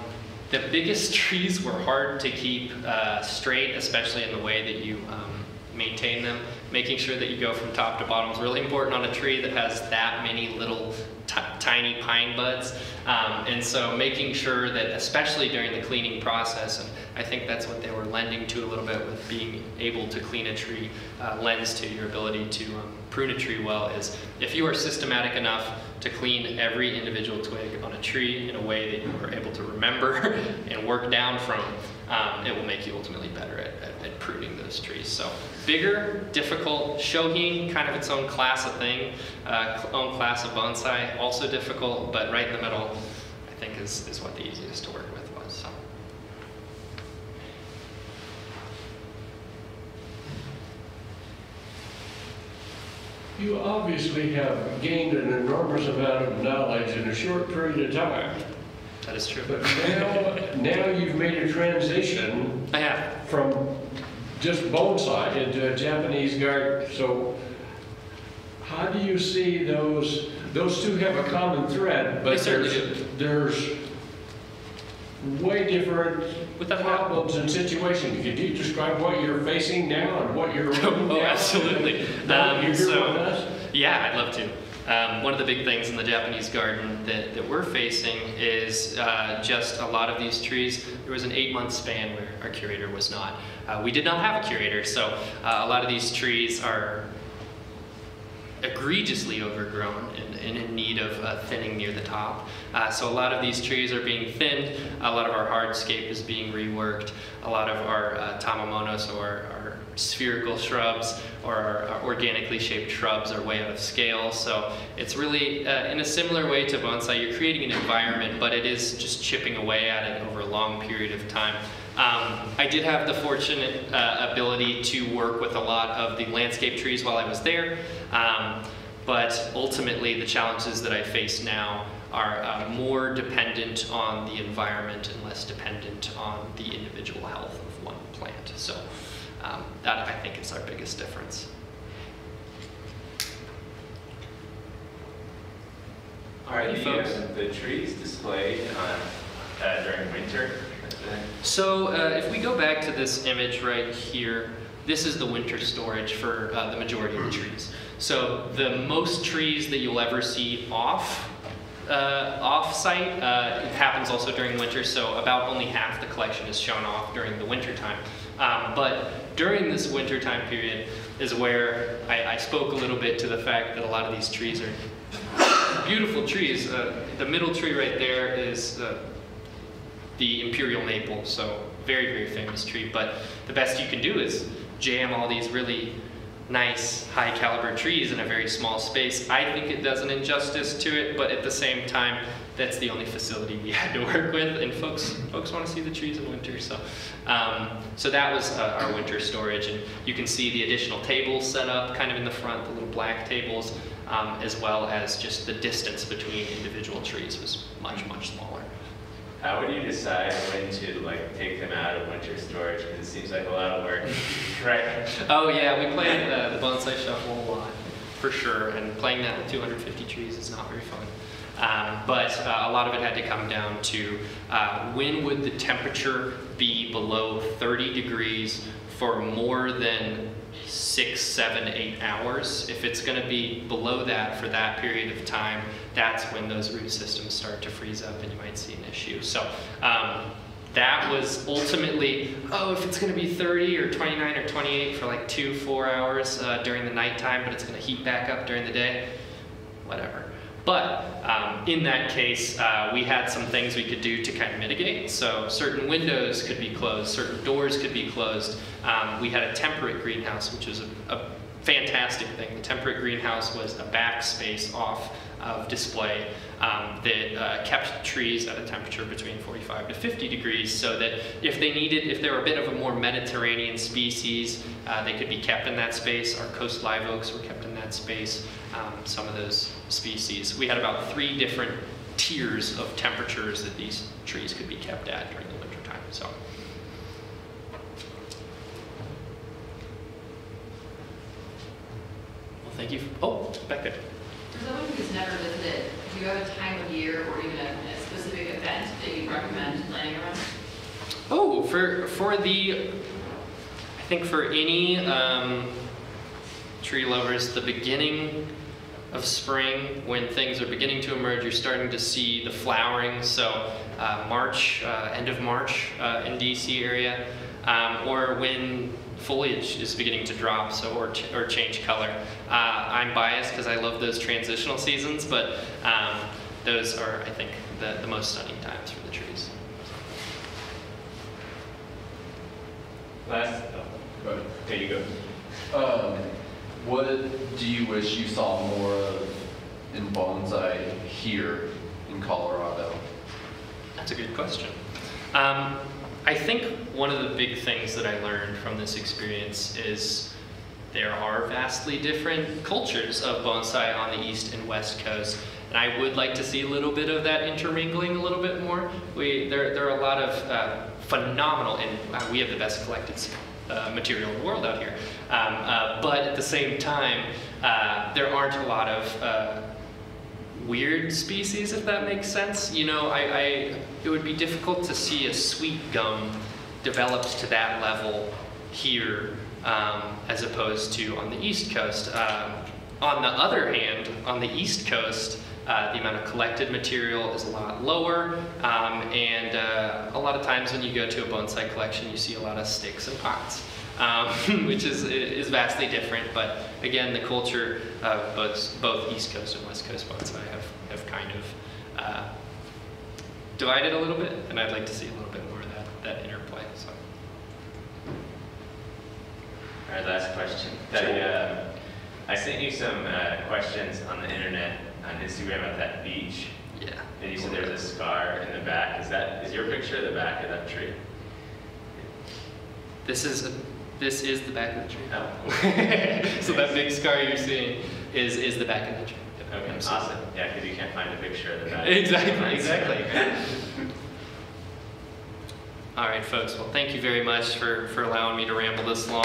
the biggest trees were hard to keep uh, straight, especially in the way that you um, maintain them. Making sure that you go from top to bottom is really important on a tree that has that many little ti- tiny pine buds. Um, and so making sure that, especially during the cleaning process, and I think that's what they were lending to a little bit with being able to clean a tree, uh, lends to your ability to um, prune a tree well, is if you are systematic enough to clean every individual twig on a tree in a way that you are able to remember and work down from, um, it will make you ultimately better at, at, at pruning those trees. So bigger, difficult, shohin, kind of its own class of thing, uh, own class of bonsai, also difficult, but right in the middle, I think is, is what the easiest to work with was. So. You obviously have gained an enormous amount of knowledge in a short period of time. That is true. But now, now you've made a transition I have. from just bonsai into a Japanese garden. So how do you see those, those two have a common thread, but there's, there's way different Without problems and situations. Could you describe what you're facing now and what you're Oh, now? absolutely. Um, you're so- Yeah, I'd love to. Um, one of the big things in the Japanese garden that, that we're facing is uh, just a lot of these trees. There was an eight month span where our curator was not. Uh, we did not have a curator, so uh, a lot of these trees are egregiously overgrown and, and in need of uh, thinning near the top. Uh, so a lot of these trees are being thinned. A lot of our hardscape is being reworked. A lot of our uh, tamamonos or our spherical shrubs or our, organically shaped shrubs are way out of scale. So it's really uh, in a similar way to bonsai. You're creating an environment, but it is just chipping away at it over a long period of time. Um, I did have the fortunate uh, ability to work with a lot of the landscape trees while I was there, um, but ultimately the challenges that I face now are uh, more dependent on the environment and less dependent on the individual health of one plant. So um, that I think is our biggest difference. Are the, folks? uh, the trees displayed on, uh, during winter? So uh, if we go back to this image right here, this is the winter storage for uh, the majority of the trees. So the most trees that you'll ever see off uh, off-site uh, it happens also during winter. So about only half the collection is shown off during the winter time. Um, but during this winter time period is where I, I spoke a little bit to the fact that a lot of these trees are beautiful trees. Uh, the middle tree right there is uh, the imperial maple, so very, very famous tree. But the best you can do is jam all these really nice, high caliber trees in a very small space. I think it does an injustice to it, but at the same time, that's the only facility we had to work with, and folks folks want to see the trees in winter. So, um, so that was uh, our winter storage, and you can see the additional tables set up, kind of in the front, the little black tables, um, as well as just the distance between individual trees was much much smaller. How would you decide when to like take them out of winter storage? Because it seems like a lot of work, right? Oh yeah, we played uh, the bonsai shuffle a lot, for sure, and playing that with 250 trees is not very fun. Um, but uh, a lot of it had to come down to uh, when would the temperature be below 30 degrees for more than six, seven, eight hours. If it's going to be below that for that period of time, that's when those root systems start to freeze up and you might see an issue. So um, that was ultimately, oh, if it's going to be 30 or 29 or 28 for like two, four hours uh, during the nighttime, but it's going to heat back up during the day, whatever. But um, in that case, uh, we had some things we could do to kind of mitigate. So certain windows could be closed, certain doors could be closed. Um, we had a temperate greenhouse, which was a, a fantastic thing. The temperate greenhouse was a backspace off of display um, that uh, kept trees at a temperature between 45 to 50 degrees so that if they needed, if they were a bit of a more Mediterranean species, uh, they could be kept in that space. Our coast live oaks were kept in that space, um, some of those species. We had about three different tiers of temperatures that these trees could be kept at during the winter time. So. Well, thank you. Oh, back there. Who's never visited, do you have a time of year or even a, a specific event that you recommend planning around? Oh, for for the, I think for any um, tree lovers, the beginning of spring, when things are beginning to emerge, you're starting to see the flowering. So uh, March, uh, end of March uh, in DC area, um, or when foliage is beginning to drop, so or, ch- or change color. Uh, I'm biased because I love those transitional seasons, but um, those are, I think, the, the most stunning times for the trees. Last, oh, Go ahead. there you go. Um, what do you wish you saw more of in bonsai here in Colorado? That's a good question. Um, I think one of the big things that I learned from this experience is there are vastly different cultures of bonsai on the east and west coast. And I would like to see a little bit of that intermingling a little bit more. We, there, there are a lot of uh, phenomenal, and uh, we have the best collected uh, material in the world out here. Um, uh, but at the same time, uh, there aren't a lot of uh, weird species, if that makes sense. You know, I, I, it would be difficult to see a sweet gum developed to that level here um, as opposed to on the East Coast. Um, on the other hand, on the East Coast, uh, the amount of collected material is a lot lower, um, and uh, a lot of times when you go to a bonsai collection, you see a lot of sticks and pots, um, which is is vastly different. But again, the culture of both both East Coast and West Coast bonsai have have kind of uh, divided a little bit, and I'd like to see a little bit more of that that interplay. So. All right, last question. I, uh, I sent you some uh, questions on the internet, on Instagram at that beach, Yeah. and you said there's a scar in the back. Is that, is your picture the back of that tree? This is this is the back of the tree. Oh, so that big scar you're seeing is is the back of the tree. Okay, awesome. Yeah, because you can't find a picture of the back. Exactly, exactly. All right, folks. Well, thank you very much for, for allowing me to ramble this long.